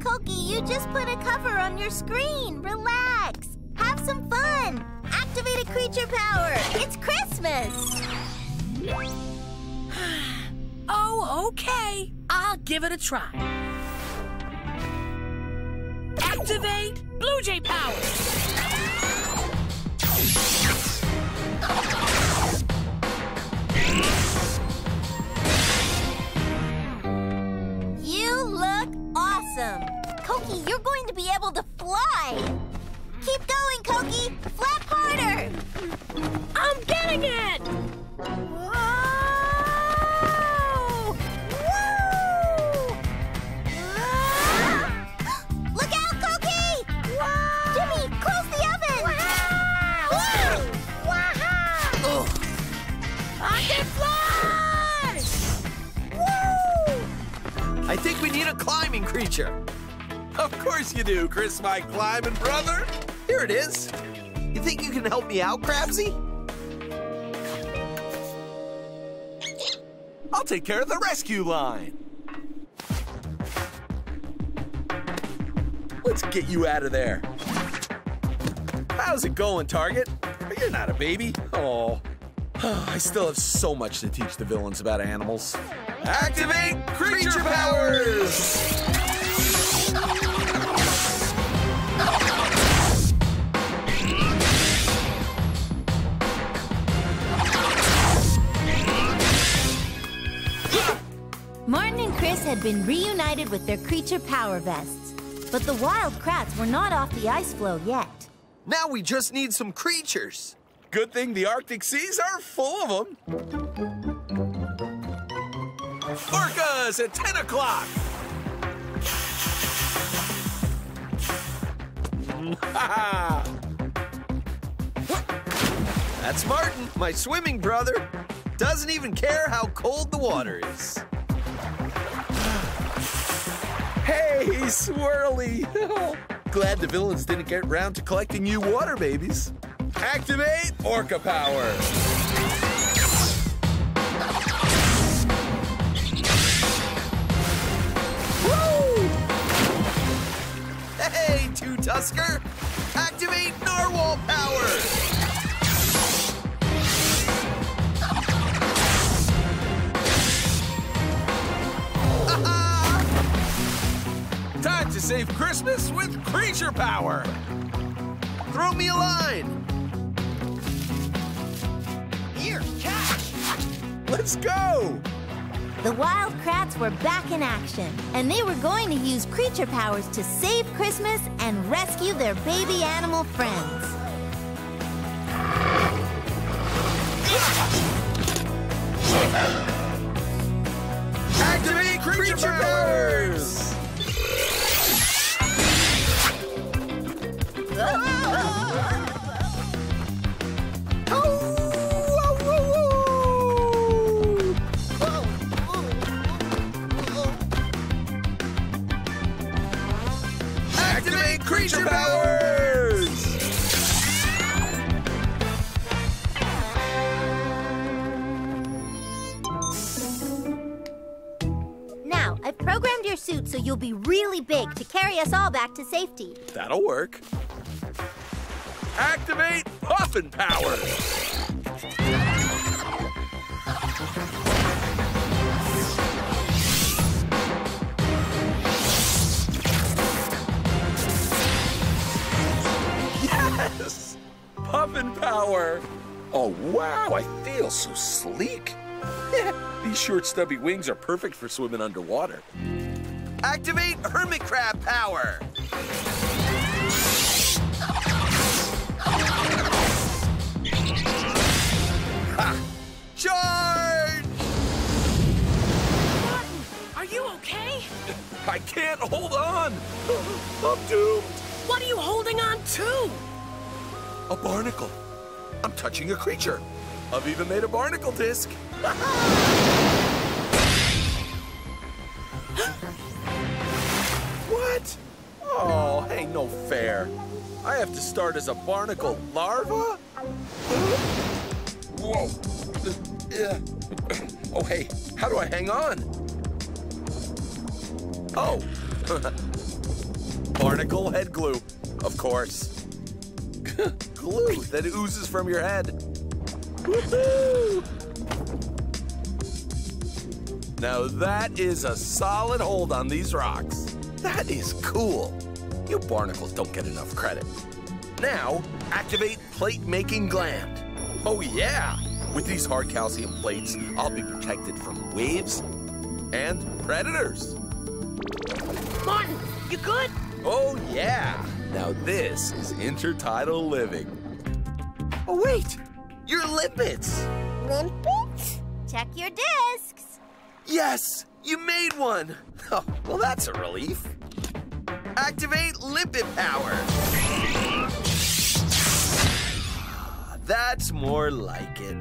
Koki, you just put a cover on your screen. Relax. Have some fun. Activate a creature power. It's Christmas. Oh, okay. I'll give it a try. Activate Blue Jay powers. You look awesome. Koki, you're going to be able to fly. Keep going, Koki. Flap harder. I'm getting it! Whoa! Think we need a climbing creature. Of course you do, Chris, my climbing brother. Here it is. You think you can help me out, Crabsy? I'll take care of the rescue line. Let's get you out of there. How's it going, Target? You're not a baby. Oh, I still have so much to teach the villains about animals. Activate creature powers! Martin and Chris had been reunited with their creature power vests. But the wild Kratts were not off the ice floe yet. Now we just need some creatures. Good thing the Arctic seas are full of them. Orcas at 10 o'clock! That's Martin, my swimming brother. Doesn't even care how cold the water is. Hey, Swirly! Glad the villains didn't get round to collecting you water babies. Activate Orca Power! Tusker! Activate Narwhal Power! Time to save Christmas with Creature Power! Throw me a line! Here, catch! Let's go! The wild Kratts were back in action, and they were going to use creature powers to save Christmas and rescue their baby animal friends. Activate Creature Powers! Ah! Programmed your suit so you'll be really big to carry us all back to safety. That'll work. Activate Puffin Power! Yes! Puffin Power! Oh, wow, I feel so sleek. These short, stubby wings are perfect for swimming underwater. Activate Hermit Crab Power! Ha! Charge! Are you okay? I can't hold on! I'm doomed! What are you holding on to? A barnacle. I'm touching a creature. I've even made a barnacle disc. what? Oh, ain't no fair. I have to start as a barnacle larva? Whoa. Oh, hey, how do I hang on? Oh. Barnacle head glue, of course. glue that oozes from your head. Woohoo! Now that is a solid hold on these rocks. That is cool. You barnacles don't get enough credit. Now, activate plate making gland. Oh yeah! With these hard calcium plates, I'll be protected from waves and predators. Martin, you good? Oh, yeah. Now this is intertidal living. Oh, wait. Your limpets. Limpets? Check your discs. Yes! You made one! Oh, well, that's a relief. Activate Limpet Power! That's more like it.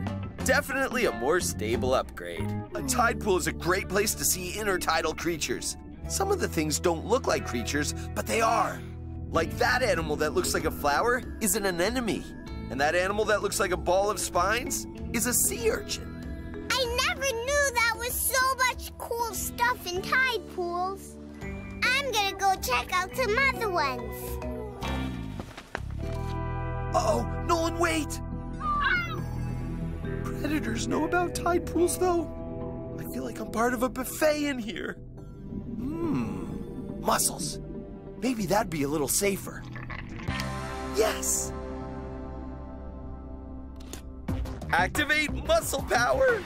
Definitely a more stable upgrade. A tide pool is a great place to see intertidal creatures. Some of the things don't look like creatures, but they are. Like that animal that looks like a flower isn't an enemy. And that animal that looks like a ball of spines is a sea urchin. I never knew that was so much cool stuff in tide pools. I'm gonna go check out some other ones. Uh-oh, Nolan, wait! Predators know about tide pools, though. I feel like I'm part of a buffet in here. Hmm, mussels. Maybe that'd be a little safer. Yes! Activate mussel power!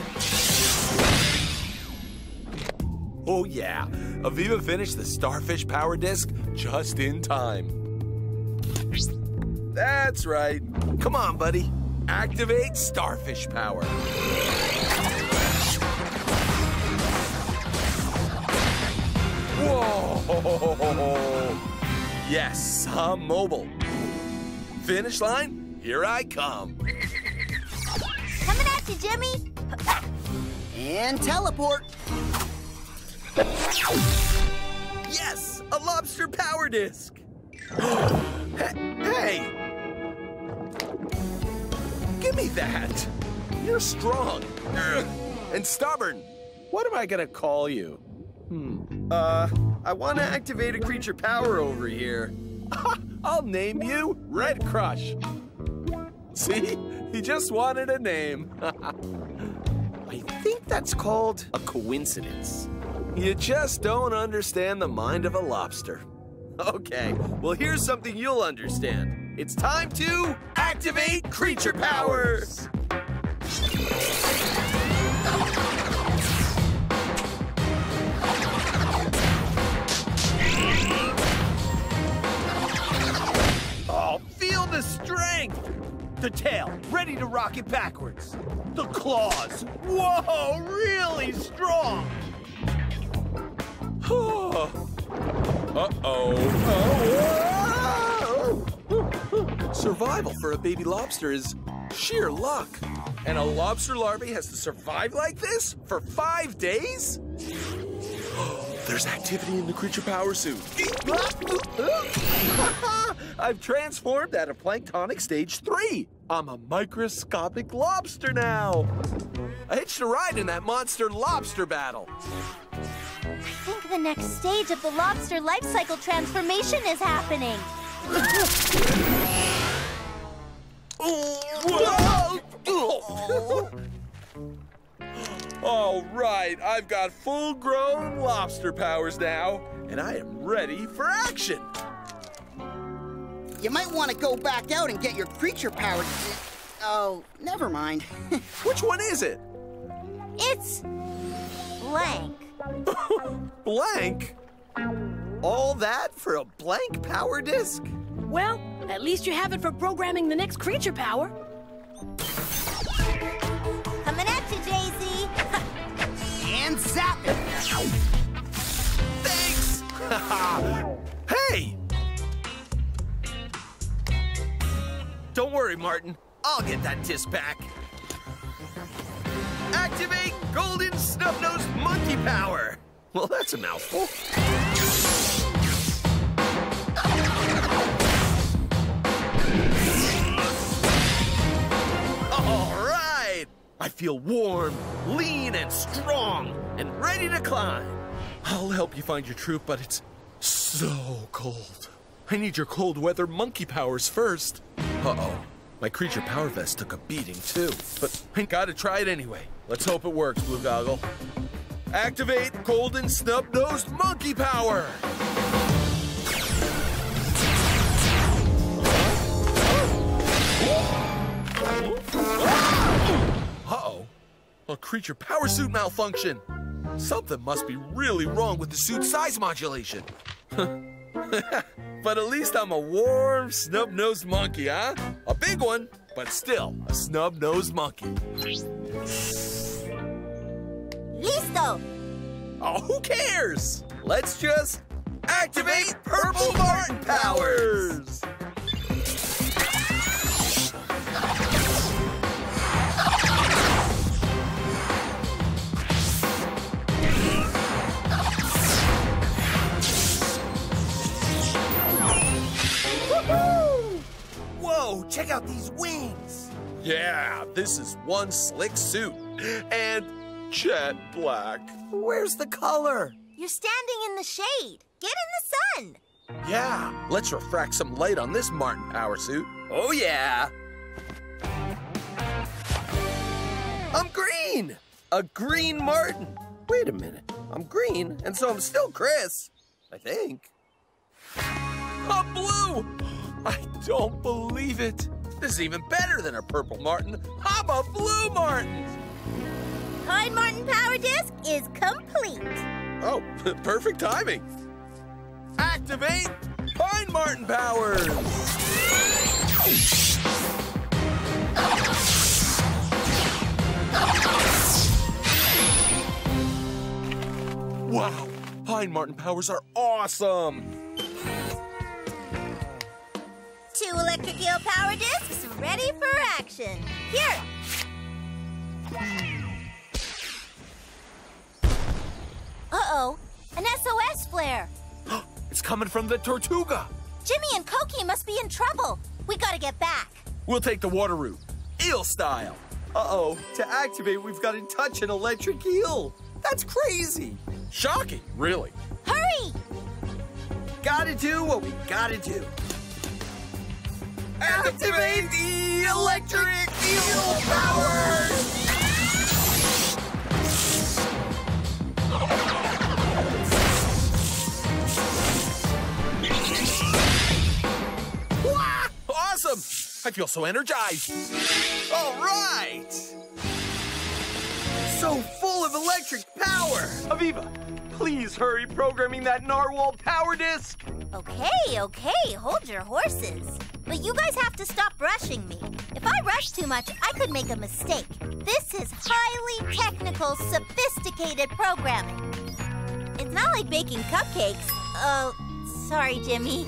Oh, yeah. Aviva finished the starfish power disc just in time. That's right. Come on, buddy. Activate starfish power. Whoa! Yes, I'm mobile. Finish line, here I come. Jimmy. And teleport. Yes, a lobster power disc. Hey! Give me that! You're strong. And stubborn. What am I gonna call you? Uh, I want to activate a creature power over here. I'll name you Red Crush. See? He just wanted a name. I think that's called a coincidence. you just don't understand the mind of a lobster. Okay, well, here's something you'll understand. It's time to activate creature powers! Oh, feel the strength! The tail, ready to rock it backwards. The claws, whoa, really strong! Uh-oh. Oh. Survival for a baby lobster is sheer luck. And a lobster larvae has to survive like this for five days? There's activity in the creature power suit. I've transformed out of planktonic stage three. I'm a microscopic lobster now. I hitched a ride in that monster lobster battle. I think the next stage of the lobster life cycle transformation is happening. All right, I've got full-grown lobster powers now, and I am ready for action. You might want to go back out and get your creature power. Oh, never mind. Which one is it? It's blank. Blank? All that for a blank power disc? Well, at least you have it for programming the next creature power. Coming at you, Jay-Z. And zap it. Thanks! hey! Don't worry, Martin. I'll get that disc back. Activate Golden Snub-Nosed Monkey Power! Well, that's a mouthful. I feel warm, lean, and strong, and ready to climb. I'll help you find your troop, but it's so cold. I need your cold weather monkey powers first. Uh-oh. My creature power vest took a beating, too. But I gotta try it anyway. Let's hope it works, Blue Goggle. Activate Golden Snub-Nosed Monkey Power! Uh-oh. A creature power suit malfunction. Something must be really wrong with the suit size modulation. but at least I'm a warm, snub-nosed monkey, huh? A big one, but still a snub-nosed monkey. Listo. Oh, who cares? Let's just activate Purple Martin powers! Whoa, check out these wings! Yeah, this is one slick suit. And jet black. Where's the color? You're standing in the shade. Get in the sun. Yeah, let's refract some light on this Martin power suit. Oh, yeah. I'm green. A green Martin. Wait a minute. I'm green, and so I'm still Chris. I think. A blue! I don't believe it. This is even better than a purple Martin. I'm a blue Martin! Pine Marten Power Disc is complete. Oh, perfect timing. Activate Pine Marten powers! Wow, Pine Marten powers are awesome! Two electric eel power discs ready for action. Here. Uh-oh, an SOS flare. It's coming from the Tortuga. Jimmy and Koki must be in trouble. We gotta get back. We'll take the water route, eel style. Uh-oh. To activate, we've got to touch an electric eel. That's crazy. Shocking, really. Hurry! Gotta do what we gotta do. Activate the electric eel powers! Awesome! I feel so energized. All right! So full of electric power! Aviva, please hurry programming that narwhal power disc. Okay, okay, hold your horses. But you guys have to stop rushing me. If I rush too much, I could make a mistake. This is highly technical, sophisticated programming. It's not like baking cupcakes. Oh, sorry, Jimmy.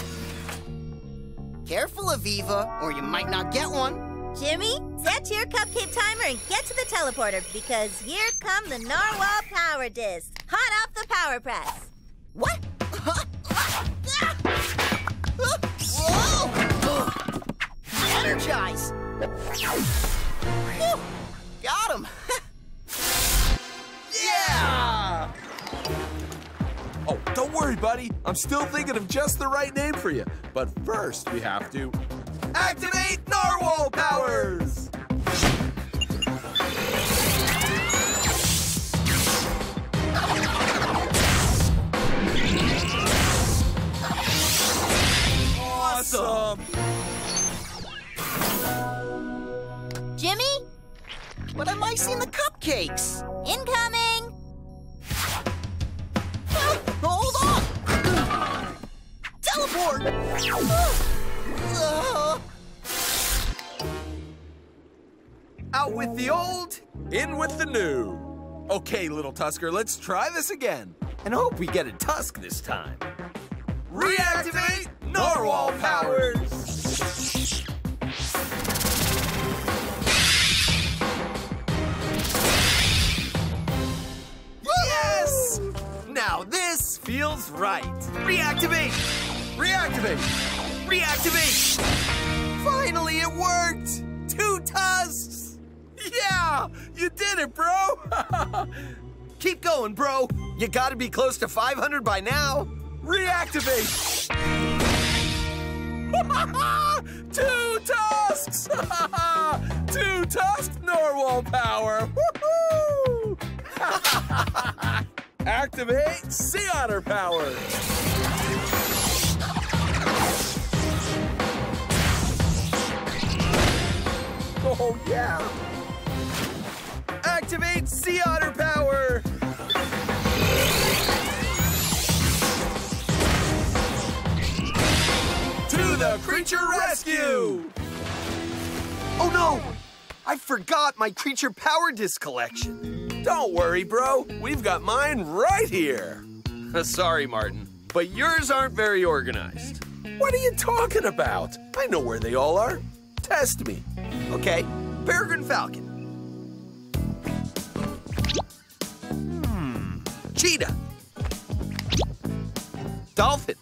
Careful, Aviva, or you might not get one. Jimmy, set your cupcake timer and get to the teleporter because here come the Narwhal Power Discs, hot off the power press. What? Whoa! Energize! Phew! Got him! Yeah! Oh, don't worry, buddy. I'm still thinking of just the right name for you. But first, we have to activate narwhal powers. Awesome! But I'm icing the cupcakes! incoming! Hold on! Teleport! Out with the old, In with the new. Okay, little Tusker, let's try this again. and hope we get a tusk this time. Reactivate narwhal powers. Now this feels right. Reactivate! Reactivate! Reactivate! Finally, it worked! Two tusks! Yeah, you did it, bro. Keep going, bro. You gotta be close to 500 by now. Reactivate. Two tusks. Two tusk narwhal power. Activate sea otter power. Oh yeah. Activate sea otter power! To the creature rescue. Oh no! I forgot my creature power disc collection. Don't worry, bro. We've got mine right here. Sorry, Martin, but yours aren't very organized. What are you talking about? I know where they all are. Test me. Okay, Peregrine Falcon. Hmm, Cheetah. Dolphin.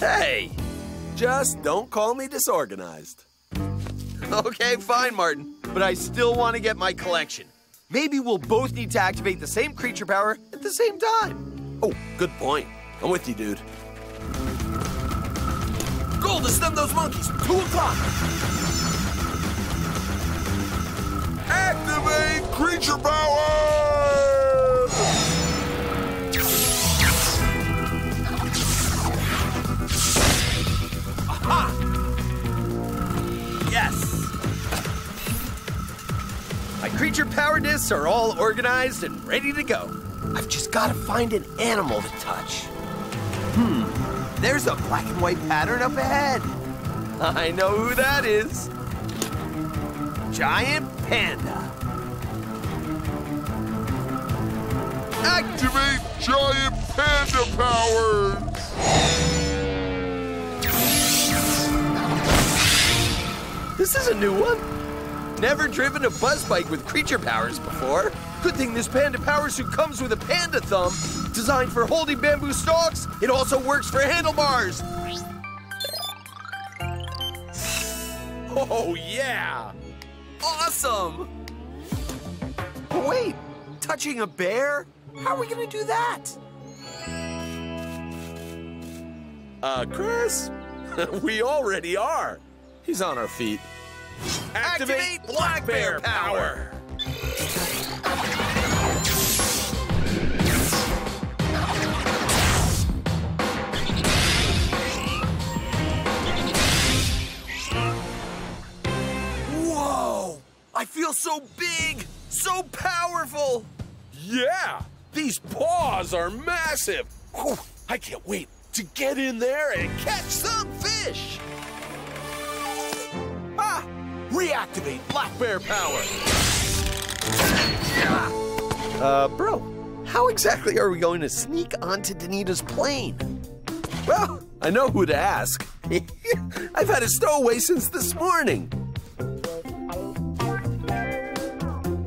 Hey, Just don't call me disorganized. Okay, fine, Martin. But I still want to get my collection. Maybe we'll both need to activate the same creature power at the same time. Oh, good point. I'm with you, dude. Goal to stun those monkeys. Two o'clock. Activate creature power! Are all organized and ready to go. I've just got to find an animal to touch. Hmm. There's a black and white pattern up ahead. I know who that is. Giant Panda. Activate giant panda powers! This is a new one. Never driven a buzz bike with creature powers before. Good thing this panda power suit comes with a panda thumb. Designed for holding bamboo stalks, it also works for handlebars. Oh, yeah. Awesome! Wait. Touching a bear? How are we to do that? Uh, Chris? we already are. He's on our feet. Activate Black Bear power! Whoa! I feel so big, so powerful. Yeah, these paws are massive. Whew, I can't wait to get in there and catch some fish. Ah! Reactivate Black Bear power. Uh, bro, how exactly are we going to sneak onto Donita's plane? Well, I know who to ask. I've had a stowaway since this morning.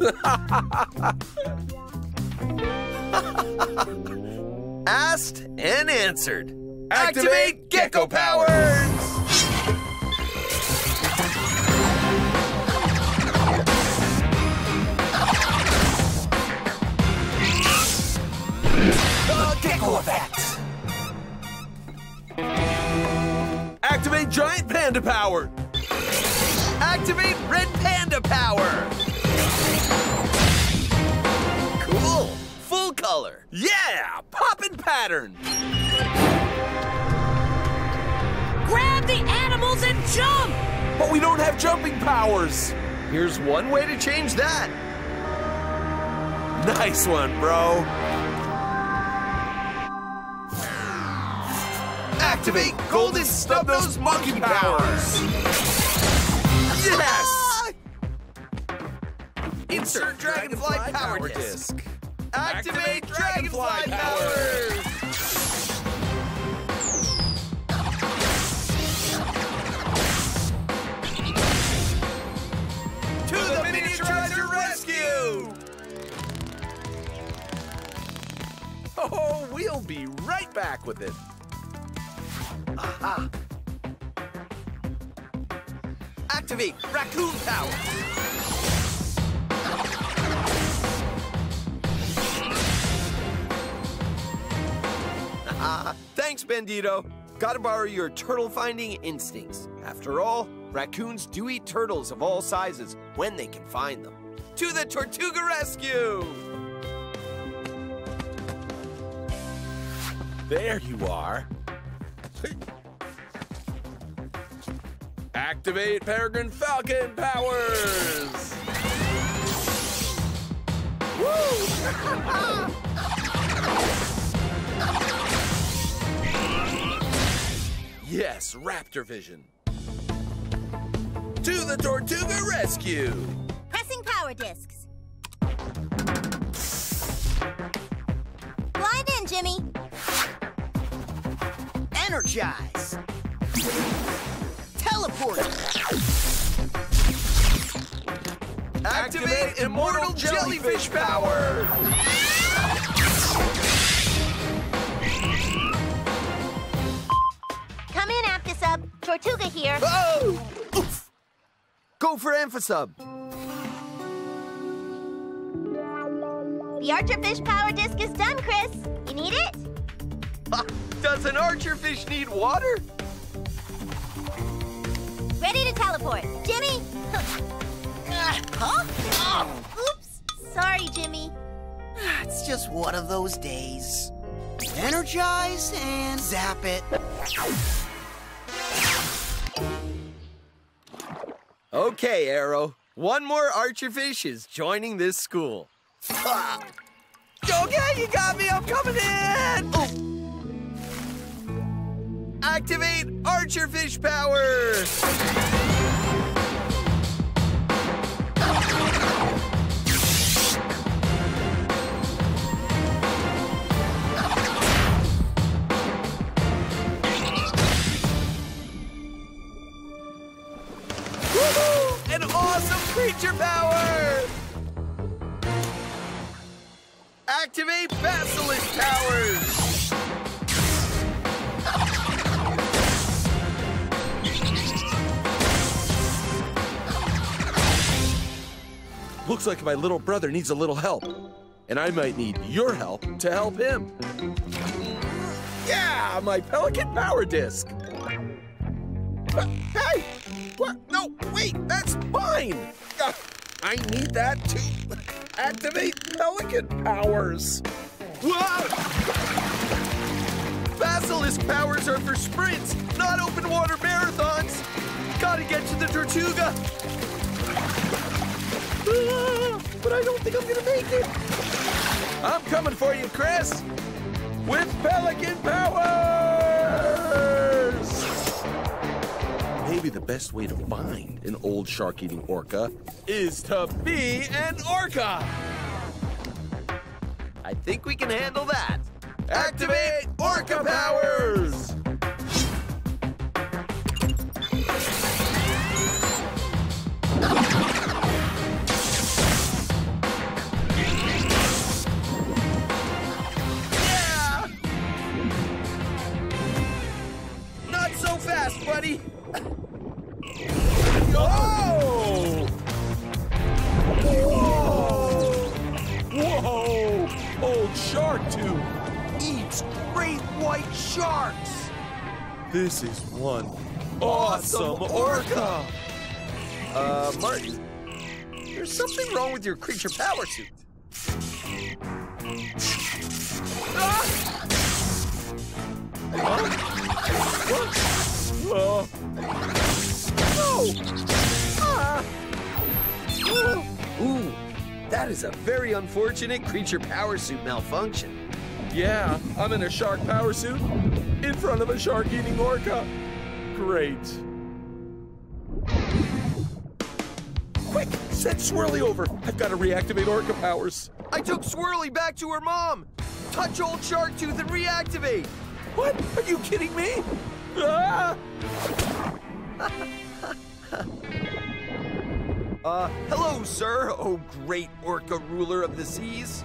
Asked and answered. Activate Gecko powers! The effect! Activate Giant Panda power! Activate Red Panda power! Cool! Full color! Yeah! Poppin' pattern! Grab the animals and jump! But we don't have jumping powers! Here's one way to change that. Nice one, bro! Activate Golden Snubnose Monkey powers! Yes! Insert Dragonfly Power Disc. Activate Dragonfly Powers! To the Miniaturizer Rescue! Oh, we'll be right back with it. Aha! Activate Raccoon Power! Ah, thanks, Bandito. Gotta borrow your turtle finding instincts. After all, raccoons do eat turtles of all sizes when they can find them. To the Tortuga Rescue! There you are. Activate Peregrine Falcon powers! yes, Raptor Vision. To the Tortuga Rescue! Pressing power discs. Blind in, Jimmy. Energize. Teleport. Activate Immortal Jellyfish Power! Come in, Aptisub. Tortuga here. Oh! Oof. Go for Amphasub. The Archerfish power disc is done, Chris. You need it? Ah. Does an archerfish need water? Ready to teleport. Jimmy? Huh? Oops. Sorry, Jimmy. It's just one of those days. Energize and zap it. Okay, Arrow. One more archerfish is joining this school. Ah. Okay, you got me. I'm coming in. Oh. Activate archerfish power. Woohoo! An awesome creature power! Activate Basilisk powers! Looks like my little brother needs a little help. And I might need your help to help him. Yeah, my Pelican Power Disc. Uh, Hey! What? No, wait, that's mine! Uh, I need that to activate Pelican powers. Whoa! Basilisk powers are for sprints, not open water marathons! Gotta get to the Tortuga! Ah, but I don't think I'm gonna make it. I'm coming for you, Chris. With Pelican powers. Maybe the best way to find an old shark-eating orca is to be an orca. I think we can handle that. Activate Orca powers! Buddy! Oh! Whoa! Whoa! Old shark tooth. Eats great white sharks! This is one awesome orca. Uh, Marty, there's something wrong with your creature power suit. Ah! Oh, No! Ah! Ooh, that is a very unfortunate creature power suit malfunction. yeah, I'm in a shark power suit in front of a shark-eating orca. Great. Quick, send Swirly over. I've got to reactivate orca powers. I took Swirly back to her mom. Touch old shark tooth and reactivate. What? Are you kidding me? Uh, hello, sir. Oh, great orca ruler of the seas.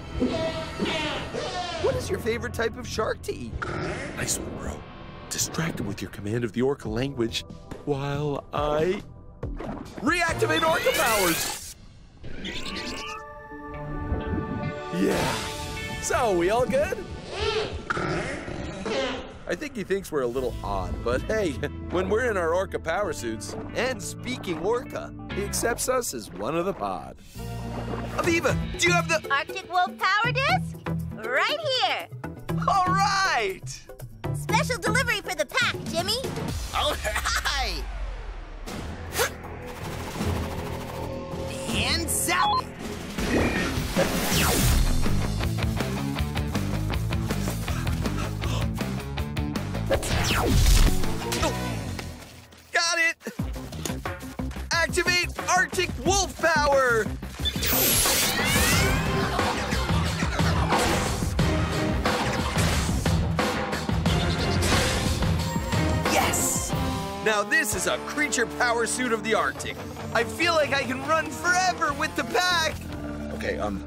What is your favorite type of shark to eat? Nice one, bro. Distract him with your command of the orca language while I reactivate orca powers. Yeah. So, we all good? I think he thinks we're a little odd, but hey, when we're in our orca power suits, And speaking orca, he accepts us as one of the pod. Aviva, do you have the... Arctic Wolf power disc? Right here. All right! Special delivery for the pack, Jimmy. All right. And zap it. Got it! Activate Arctic Wolf Power! Yes! Now this is a creature power suit of the Arctic. I feel like I can run forever with the pack! Okay, um,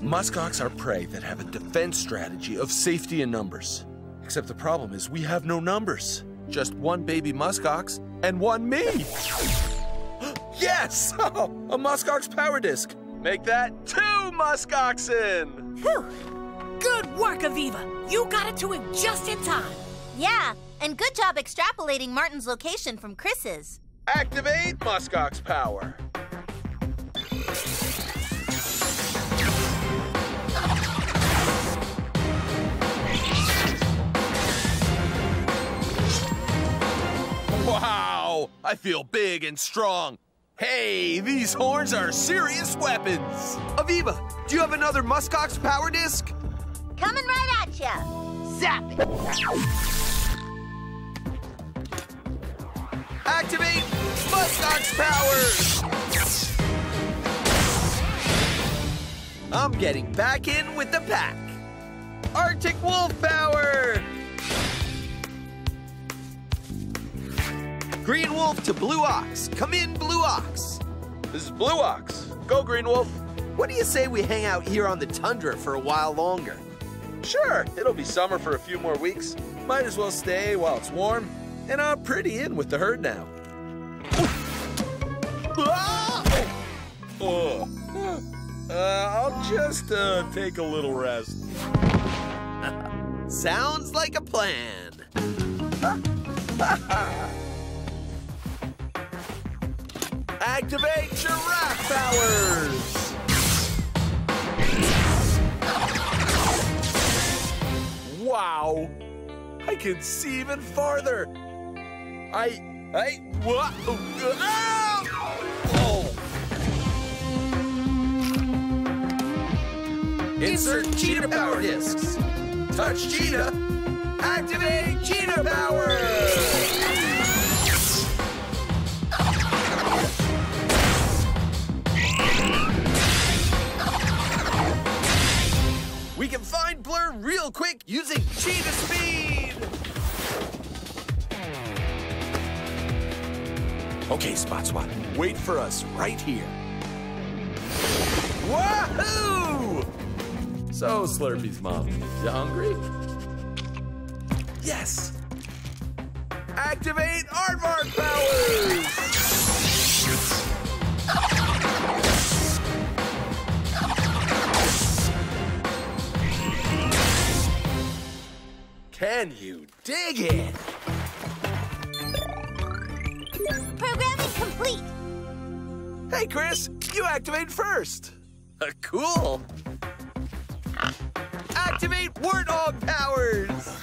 muskox are prey that have a defense strategy of safety in numbers. Except the problem is we have no numbers. Just one baby muskox and one me. yes! a muskox power disc. Make that two muskoxen. Whew. Good work, Aviva. You got it to him just in time. Yeah, and good job extrapolating Martin's location from Chris's. Activate muskox power. Wow! I feel big and strong. Hey, these horns are serious weapons. Aviva, do you have another Muskox power disc? Coming right at ya. Zap it. Activate Muskox power! I'm getting back in with the pack. Arctic Wolf power! Green Wolf to Blue Ox. Come in, Blue Ox. This is Blue Ox. Go, Green Wolf. What do you say we hang out here on the tundra for a while longer? Sure, it'll be summer for a few more weeks. Might as well stay while it's warm. And I'm pretty in with the herd now. Oh. Uh, I'll just uh, take a little rest. Sounds like a plan. Activate giraffe powers! Wow! I can see even farther! I... I... What? Ah! Oh! Insert cheetah power discs! Touch cheetah! Activate cheetah power! Real quick using cheetah speed! Okay, Spot Swat, wait for us right here. Wahoo! So, Slurpy's mom, you hungry? Yes! Activate Aardvark powers! Can you dig it? Programming complete. Hey, Chris, you activate first. Uh, cool. Activate Warthog powers!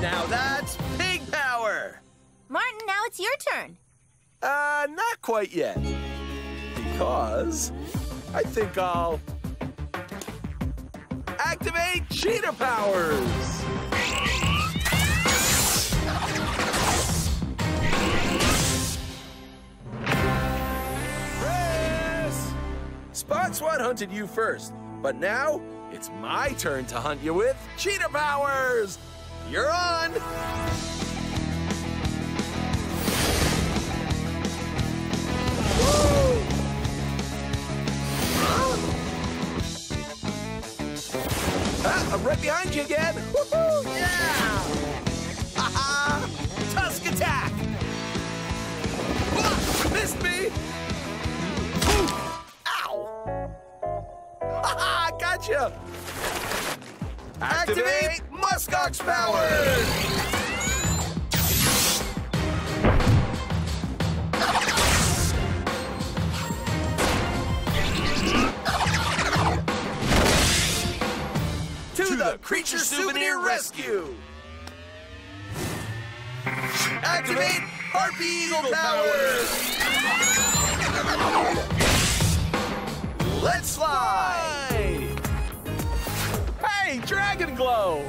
Now that's pig power! Martin, now it's your turn. Uh, not quite yet. Because I think I'll activate cheetah powers. Chris! Spot Swat hunted you first, but now it's my turn to hunt you with cheetah powers. You're on. Ah, I'm right behind you again. Woohoo! Yeah! Ha-ha! Tusk attack! Ah, missed me! Ow! Ha-ha! Gotcha! Activate Muskox power! To the Creature Souvenir Rescue! Activate Harpy Eagle powers! Let's fly! Hey, Dragon Glow!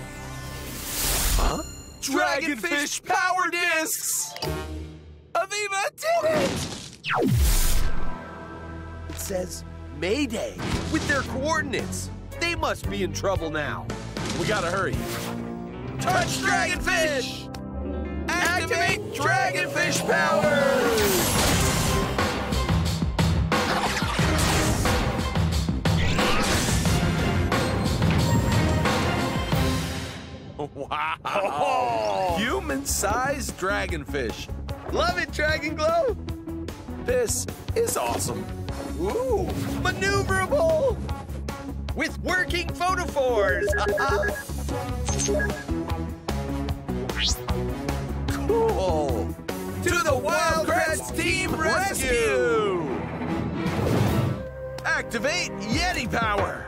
Huh? Dragonfish Power Discs! Aviva did it! It says Mayday with their coordinates. They must be in trouble now. We gotta hurry. Touch Dragonfish! Activate Dragonfish power! Wow! Oh. Human-sized dragonfish. Love it, Dragon Glow! This is awesome. Ooh, maneuverable! With working photophores! Cool. To the Wild Kratts Team Rescue! Activate Yeti Power!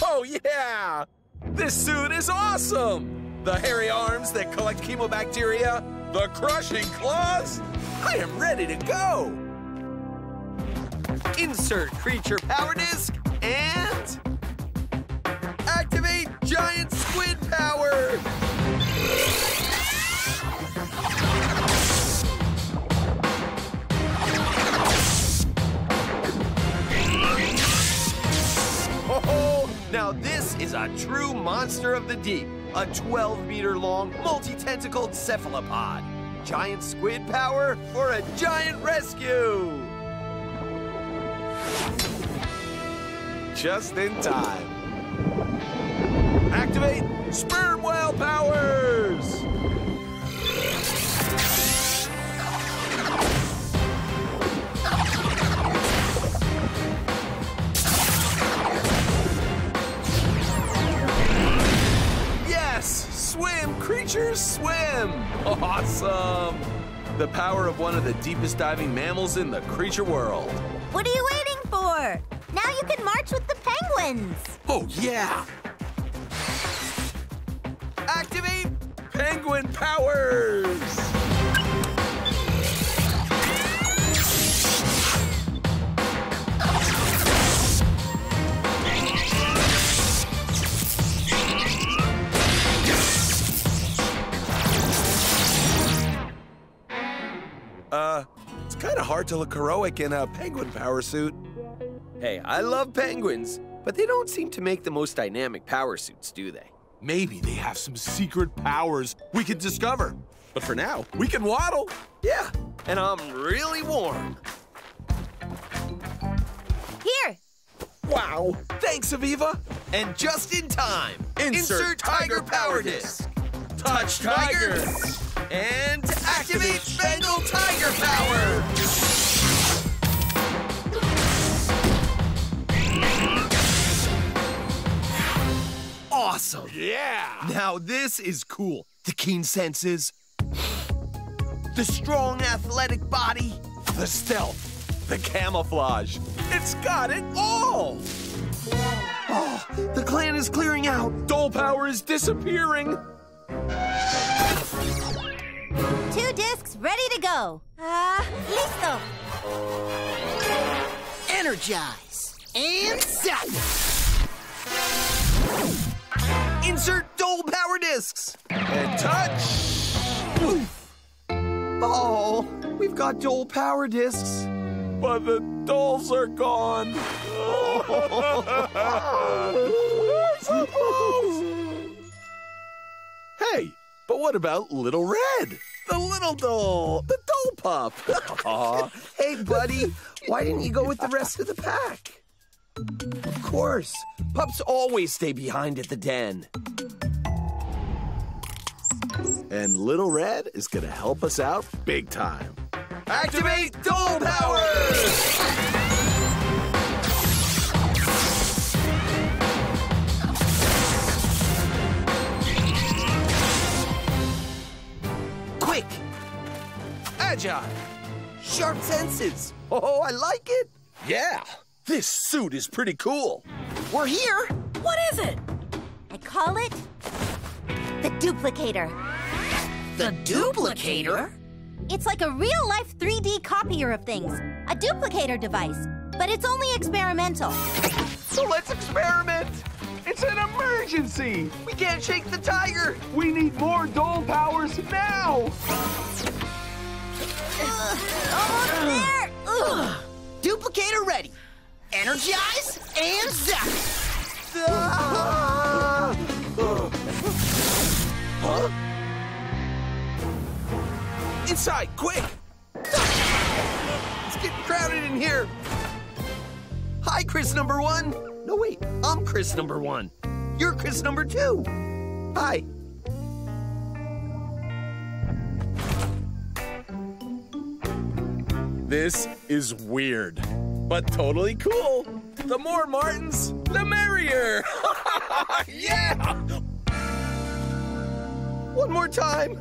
Oh, yeah! This suit is awesome! The hairy arms that collect chemobacteria, the crushing claws. I am ready to go! Insert creature power disc and activate giant squid power. Oh, now this is a true monster of the deep. A 12 meter long, multi tentacled cephalopod. Giant squid power for a giant rescue. Just in time. Activate sperm whale powers! Swim, creatures, swim! Awesome! The power of one of the deepest diving mammals in the creature world. What are you waiting for? Now you can march with the penguins. Oh, yeah! Activate Penguin powers! Kind of hard to look heroic in a penguin power suit. Hey, I love penguins, but they don't seem to make the most dynamic power suits, do they? Maybe they have some secret powers we could discover. But for now, we can waddle. Yeah, and I'm really warm. Here, Wow. Thanks, Aviva. And just in time, Insert Tiger, Tiger Power Power Disc. Touch Tigers. And activate Spangled Tiger Power. Awesome. Yeah. Now this is cool. The keen senses, the strong athletic body, The stealth, the camouflage. It's got it all. Oh, the clan is clearing out. Dhole power is disappearing. Two discs ready to go. Ah, listo. Energize. And set. Insert Dhole Power Discs. And touch. Oh, we've got Dhole Power Discs. But the dholes are gone. hey, but what about Little Red? The little dhole. The dhole pup. Aw. Hey, buddy, why didn't you go with the rest of the pack? Of course. Pups always stay behind at the den. and Little Red is gonna help us out big time. Activate Dhole Power! Agile! Sharp senses! Oh, I like it! Yeah, this suit is pretty cool. We're here. What is it? I call it the duplicator. The duplicator? It's like a real life 3D copier of things, a duplicator device, but it's only experimental. So let's experiment! It's an emergency! We can't shake the tiger! We need more dhole powers now! Almost there! Duplicator ready. Energize and zap. Huh? Inside, quick! It's getting crowded in here. Hi, Chris number one. No, wait, I'm Chris number one. You're Chris number two. Hi. This is weird, but totally cool. The more Martins, the merrier. yeah! One more time.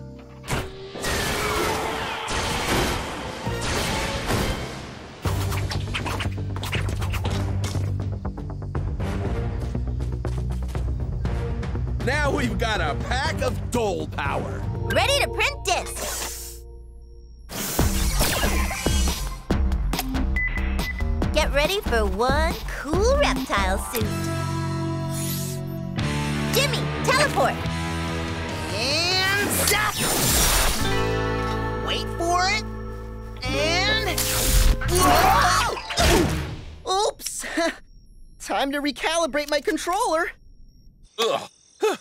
Now we've got a pack of Dhole Power. Ready to print discs. Get ready for one cool reptile suit. Jimmy, teleport. And stop! Wait for it. And. Whoa! Oops! Time to recalibrate my controller. Ugh.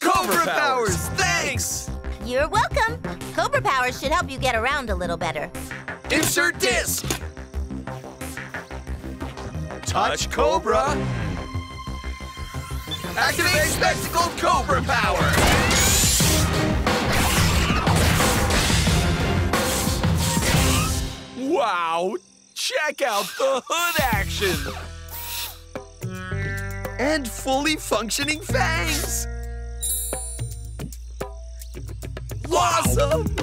Cobra powers, thanks! You're welcome. Cobra powers should help you get around a little better. Insert disc! Touch Cobra. Activate Spectacle Cobra power! Wow! Check out the hood action! And fully functioning fangs! Awesome!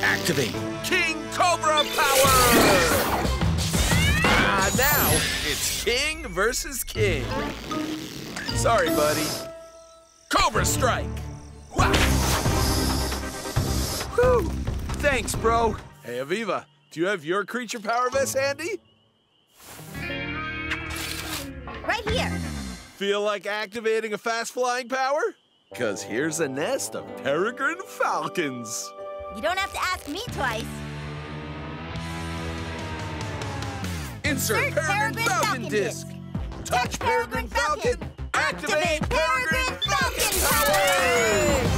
Activate King Cobra power! Ah, now it's King versus King. Sorry, buddy. Cobra Strike! Wow! Whew! Thanks, bro. Hey, Aviva, do you have your creature power vest handy? Right here. Feel like activating a fast flying power? Because here's a nest of peregrine falcons. You don't have to ask me twice. Insert, Insert Peregrine, Peregrine Falcon, Falcon disc. disc. Touch Peregrine Falcon. Activate Peregrine Falcon powers!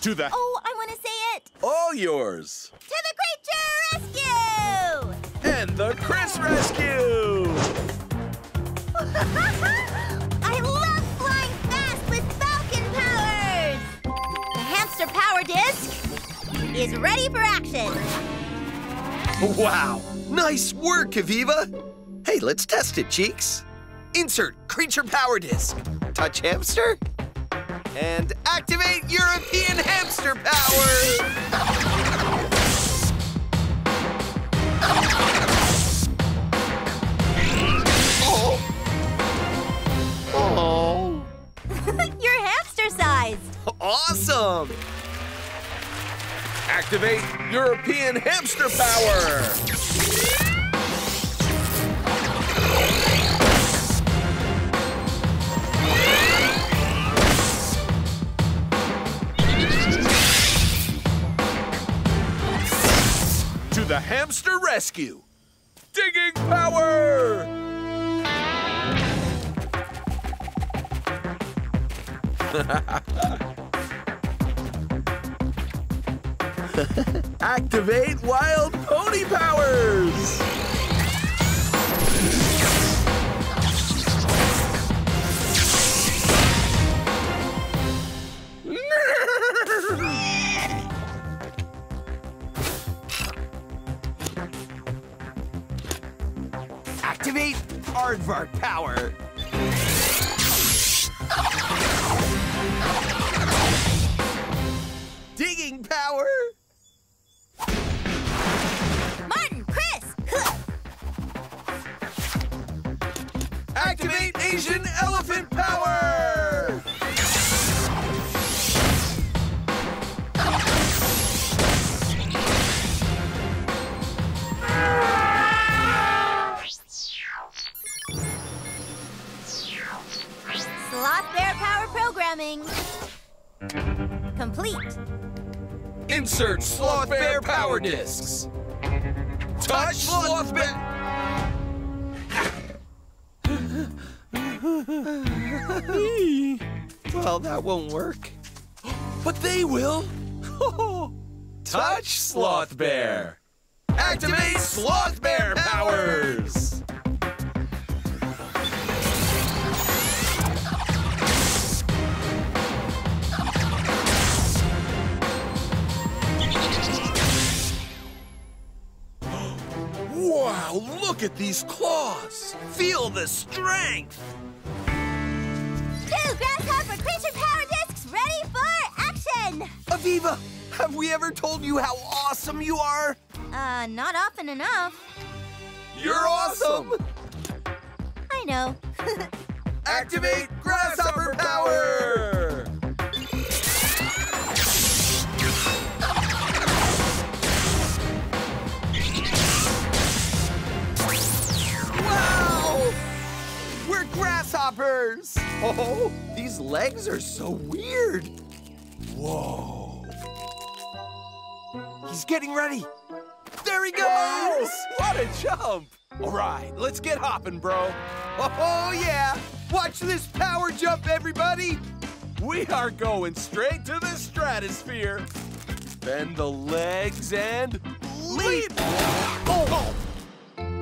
To the Oh, I want to say it. all yours. To the creature rescue! And the Chris Rescue. I love flying fast with Falcon powers! The hamster power disc is ready for action. Wow! Nice work, Aviva! Hey, let's test it, Cheeks. Insert Creature Power Disc. Touch Hamster. And activate European Hamster Power! You're hamster sized. Awesome! Activate European Hamster Power. To the Hamster Rescue. Digging Power. Activate Wild Pony Powers! Activate Aardvark Power! discs. Touch Slothbit! well, that won't work. But they will! Touch Sloth Bear! Activate Sloth Bear powers! Wow, look at these claws. Feel the strength. Two grasshopper creature power discs ready for action! Aviva, have we ever told you how awesome you are? Uh, not often enough. You're awesome. I know. Activate Grasshopper Power! Grasshoppers! Oh, these legs are so weird. Whoa. He's getting ready. There he goes! What a jump! All right, let's get hopping, bro. Oh, yeah! Watch this power jump, everybody! We are going straight to the stratosphere. Bend the legs and leap! Oh!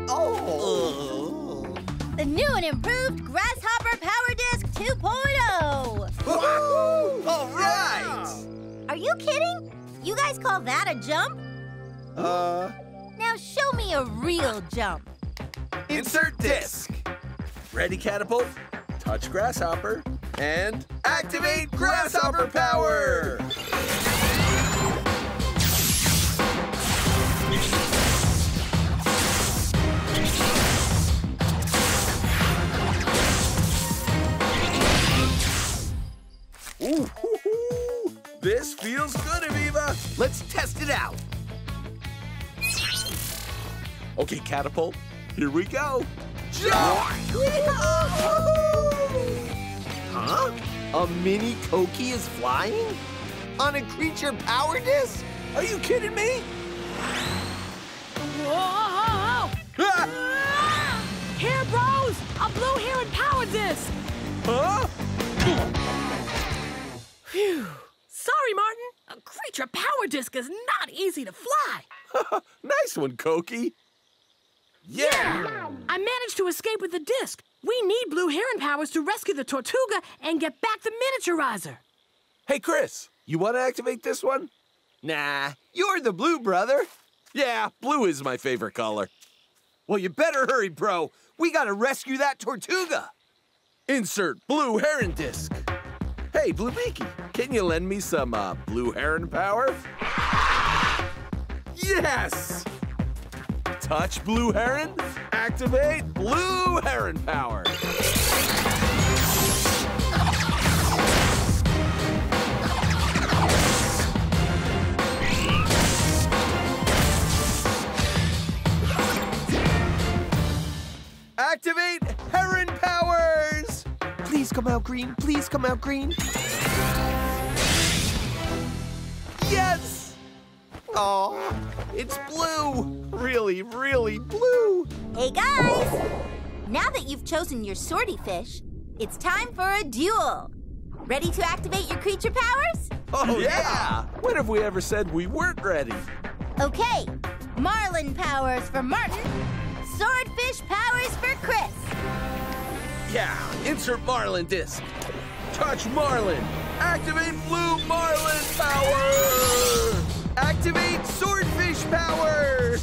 Oh! The new and improved Grasshopper Power Disc 2.0! Woohoo! All right! Are you kidding? You guys call that a jump? Uh, Now show me a real jump. Insert disc. Ready, catapult? Touch grasshopper and activate grasshopper power. Ooh, hoo, hoo. this feels good, Aviva. let's test it out. Okay, catapult, here we go. Jump! Huh? A mini Koki is flying? On a creature power disc? Are you kidding me? Whoa! Ah! Here, bros! A blue heron power disc! Huh? Phew. Sorry, Martin. A creature power disc is not easy to fly. nice one, Koki. Yeah! I managed to escape with the disc. We need blue heron powers to rescue the Tortuga and get back the miniaturizer. Hey, Chris, you want to activate this one? Nah, you're the blue brother. Yeah, blue is my favorite color. Well, you better hurry, bro. We gotta rescue that Tortuga. Insert blue heron disc. Hey, Blue Beaky, can you lend me some uh, blue heron power? Yes! Touch blue heron, activate blue heron power. Activate Heron! Please come out green. Please come out green. Yes! Oh, it's blue. Really, really blue. Hey guys! Now that you've chosen your sortie fish, it's time for a duel. Ready to activate your creature powers? Oh, yeah! When have we ever said we weren't ready? Okay, Marlin powers for Martin, swordfish powers for Chris. Yeah, insert Marlin disc. Touch Marlin. Activate blue Marlin power. Activate swordfish power!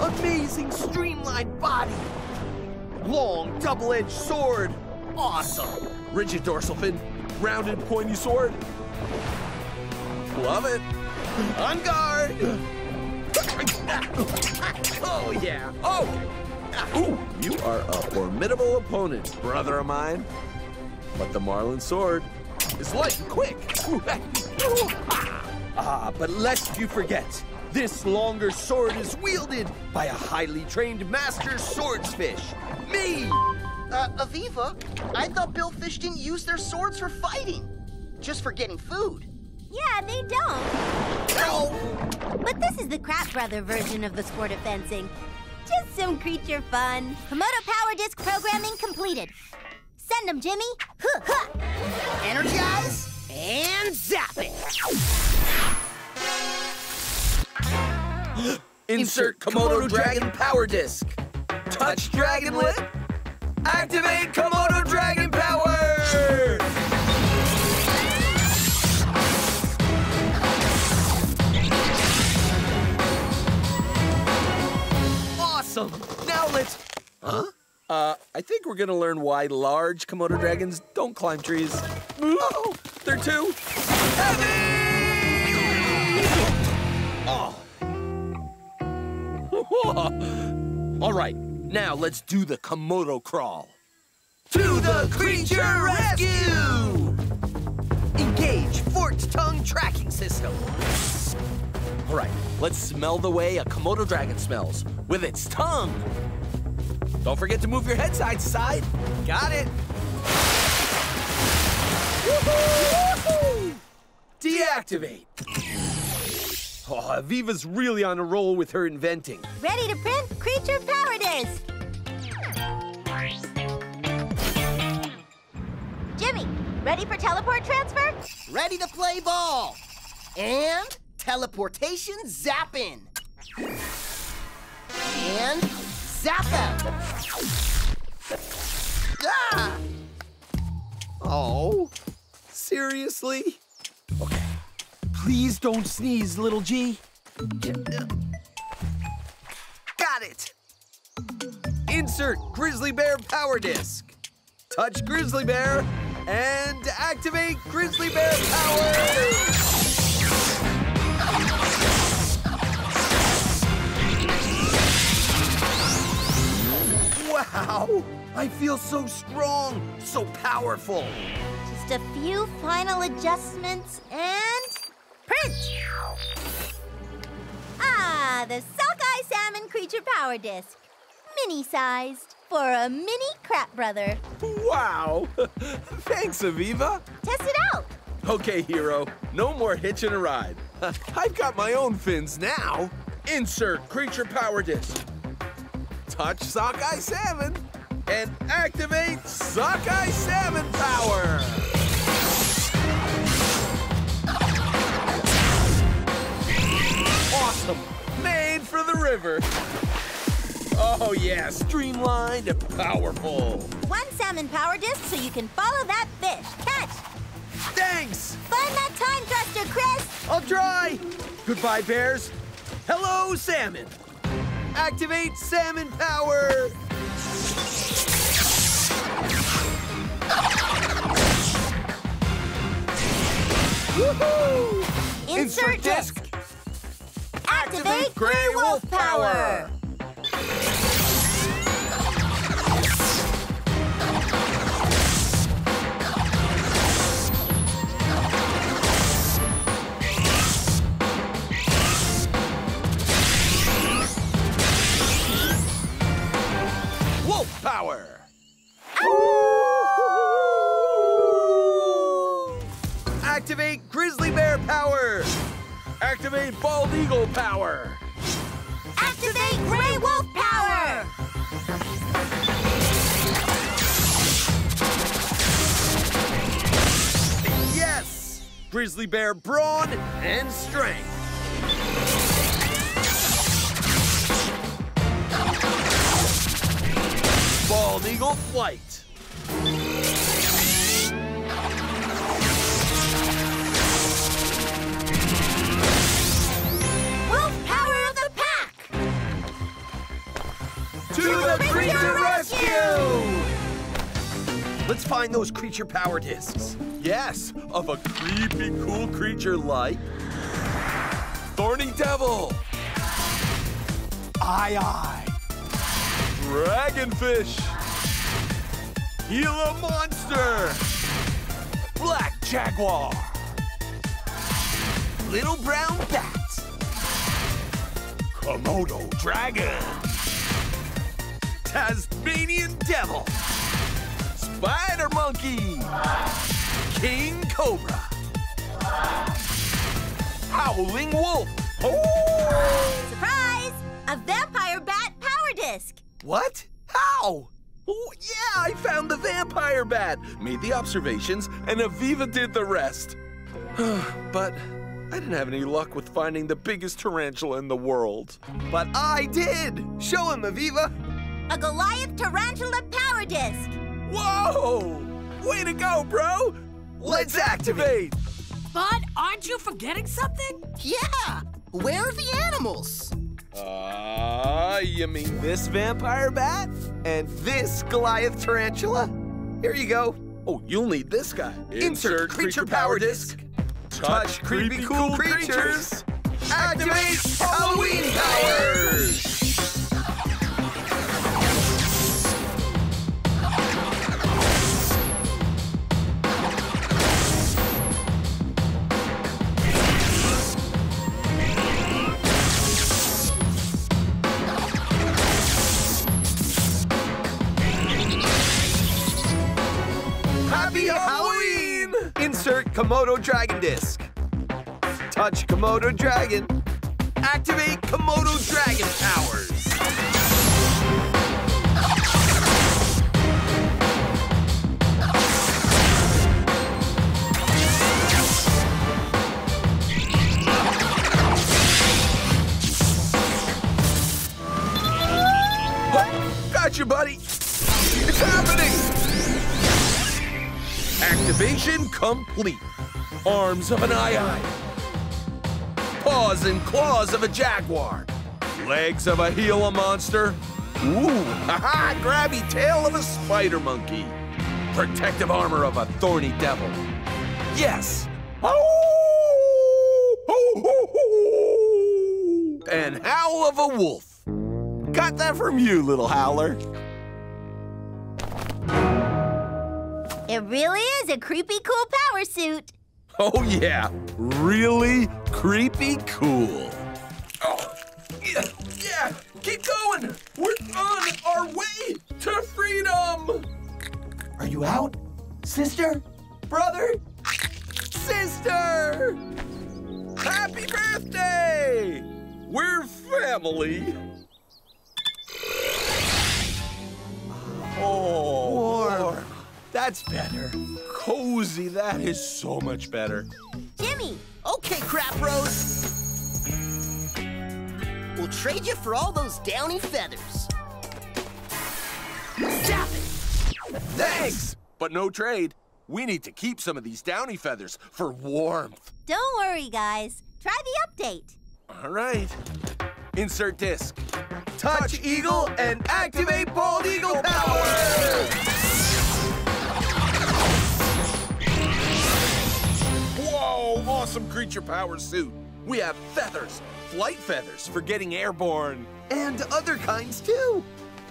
Amazing streamlined body! Long double-edged sword! Awesome! Rigid dorsal fin. Rounded pointy sword. Love it. On guard! Oh, yeah. Oh! Ooh, you are a formidable opponent, brother of mine. But the Marlin sword is light and quick. Ah, but lest you forget, this longer sword is wielded by a highly trained master swordsfish, me! Uh, Aviva, I thought billfish didn't use their swords for fighting. just for getting food. Yeah, they don't. But this is the Kratt Brother version of the sport of fencing. Just some creature fun. Komodo Power Disc programming completed. Send them, Jimmy. Huh, huh. Energize and zap it. Insert Komodo Dragon Power Disc. Touch Dragon Lip. Activate Komodo Dragon Power! Awesome. Now let's. Huh? Uh, I think we're gonna learn why large Komodo dragons don't climb trees. Oh, they're too heavy! Oh. All right, now let's do the Komodo crawl. To the creature rescue! Engage forked tongue tracking system. All right, let's smell the way a Komodo dragon smells with its tongue. Don't forget to move your head side to side. Got it. Deactivate. Oh, Aviva's really on a roll with her inventing. Ready to print Creature ready for teleport transfer? Ready to play ball. And teleportation zapping. And zap out. Ah! Oh, seriously? Okay. Please don't sneeze, little G. Got it. Insert Grizzly Bear Power Disc. Touch Grizzly Bear and activate Grizzly Bear Power. Wow! I feel so strong, so powerful. Just a few final adjustments and print. Ah, the Sockeye Salmon Creature Power Disc. Mini-sized for a mini Kratt brother. Wow! Thanks, Aviva. Test it out. Okay, hero, no more hitching a ride. I've got my own fins now. Insert creature power disc. Touch Sockeye Salmon and activate Sockeye Salmon power. Awesome! Made for the river. Oh yeah, streamlined and powerful. One salmon power disc so you can follow that fish. Catch! Thanks! Find that time thruster, Chris! I'll try! Goodbye, bears. Hello, salmon. Activate salmon power! Woohoo! Insert disc. Activate Grey Wolf Power! Wolf power. Activate grizzly bear power! Activate bald eagle power. Activate Grey Wolf Power! Yes! Grizzly bear brawn and strength. Bald eagle flight. Wolf Power To the creature rescue! Let's find those creature power discs. Yes, of a creepy cool creature like Thorny Devil, Aye, aye. Dragonfish, Gila Monster, Black Jaguar, Little brown bat. Komodo Dragon, Tasmanian devil. Spider Monkey, King Cobra. Howling Wolf! Oh! Surprise! A vampire bat power disc. What? How? Oh, yeah, I found the vampire bat. Made the observations, and Aviva did the rest. but I didn't have any luck with finding the biggest tarantula in the world. But I did! Show him, Aviva! A Goliath tarantula power disc. Whoa! Way to go, bro! Let's activate! But aren't you forgetting something? Yeah! Where are the animals? Ah, uh, you mean this vampire bat? And this Goliath tarantula? Here you go. Oh, you'll need this guy. Insert, creature, power disc. Touch creepy cool creatures. Activate Halloween powers! Happy Halloween! Insert Komodo Dragon Disc. Touch Komodo Dragon. Activate Komodo Dragon powers. Gotcha, buddy! It's happening! Activation complete. Arms of an aye-aye. Paws and claws of a jaguar. Legs of a Gila monster. Ooh, ha-ha, grabby tail of a spider monkey. Protective armor of a thorny devil. Yes! And howl of a wolf. Got that from you, little howler. It really is a creepy cool power suit. Oh, yeah. Really creepy cool. Oh, yeah, yeah. Keep going. We're on our way to freedom. Are you out? Sister? Brother? Sister! Happy birthday! We're family. Oh, Warm. That's better. cozy. That is so much better. Jimmy, Okay, Kratt Bros. We'll trade you for all those downy feathers. Stop it! Thanks, but no trade. We need to keep some of these downy feathers for warmth. don't worry, guys. Try the update. All right. Insert disc. Touch Eagle and activate Bald Eagle power! Whoa, awesome creature power suit. We have feathers, flight feathers for getting airborne. And other kinds too.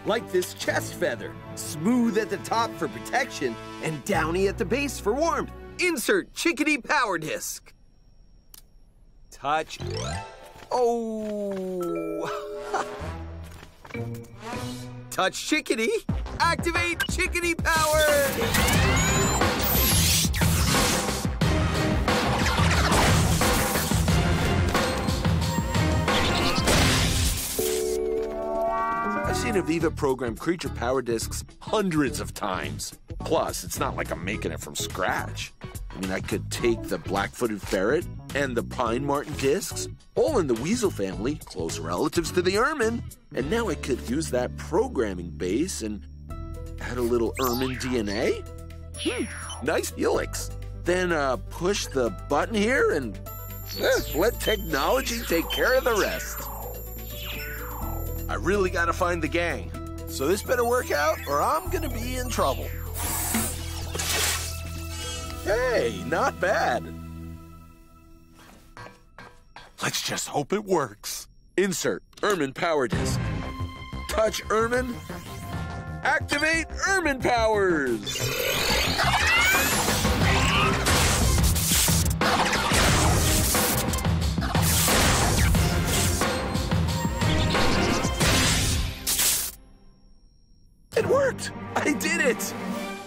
Like this chest feather. Smooth at the top for protection and downy at the base for warmth. Insert chickadee power disc. Touch. Oh. Touch chickadee. Activate chickadee power. I've seen Aviva program creature power discs hundreds of times. Plus, it's not like I'm making it from scratch. I mean, I could take the black-footed ferret and the pine marten discs, all in the weasel family, close relatives to the ermine, and now I could use that programming base and add a little ermine DNA. Hmm, nice helix. Then uh, push the button here and eh, let technology take care of the rest. I really gotta find the gang. So this better work out or I'm gonna be in trouble. Hey, not bad. Let's just hope it works. Insert Ermine Power Disc. Touch Ermine. Activate Ermine Powers. It worked! I did it!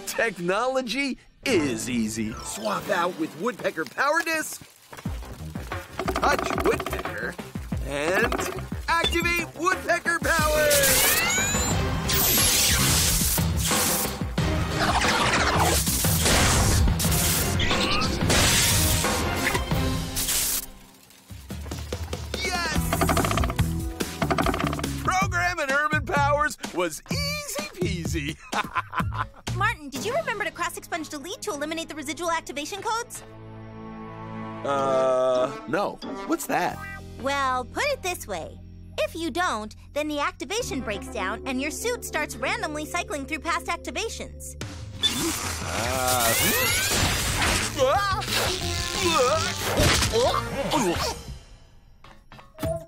Technology is easy. Swap out with Woodpecker Power Disc. Touch Woodpecker and activate Woodpecker Power! Yes! Programming Urban Powers was easy peasy. Martin, did you remember to cross expunge delete to eliminate the residual activation codes? uh, no. What's that? Well, put it this way. If you don't, then the activation breaks down and your suit starts randomly cycling through past activations.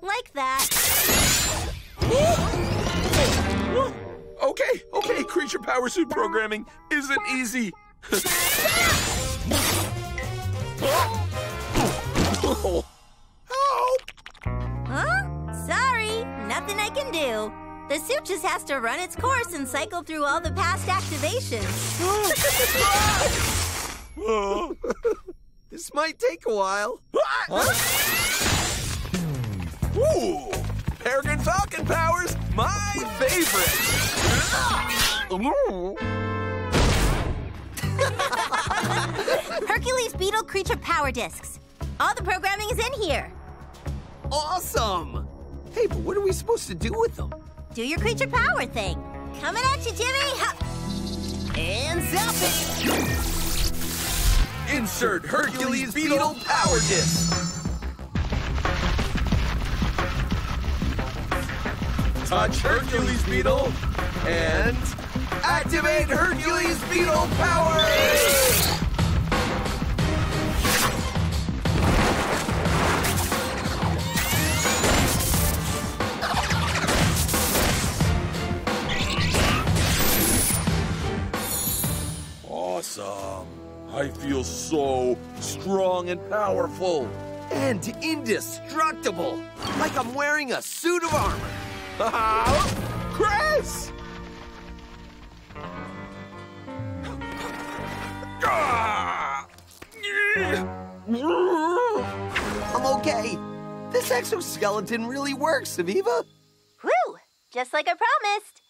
Like that. Okay, okay, creature power suit programming isn't easy. Help? Huh? Sorry, nothing I can do. The suit just has to run its course and cycle through all the past activations. This might take a while. Ooh, Peregrine Falcon powers, my favorite. Hercules Beetle Creature Power Discs. All the programming is in here. Awesome! Hey, but what are we supposed to do with them? Do your creature power thing. Coming at you, Jimmy. Hup. And zap it! Insert Hercules Beetle Power Disc. Touch Hercules Beetle and activate Hercules Beetle Power! Awesome. I feel so strong and powerful. And indestructible! Like I'm wearing a suit of armor! Chris! Ah! I'm okay. This exoskeleton really works, Aviva. Whew! Just like I promised.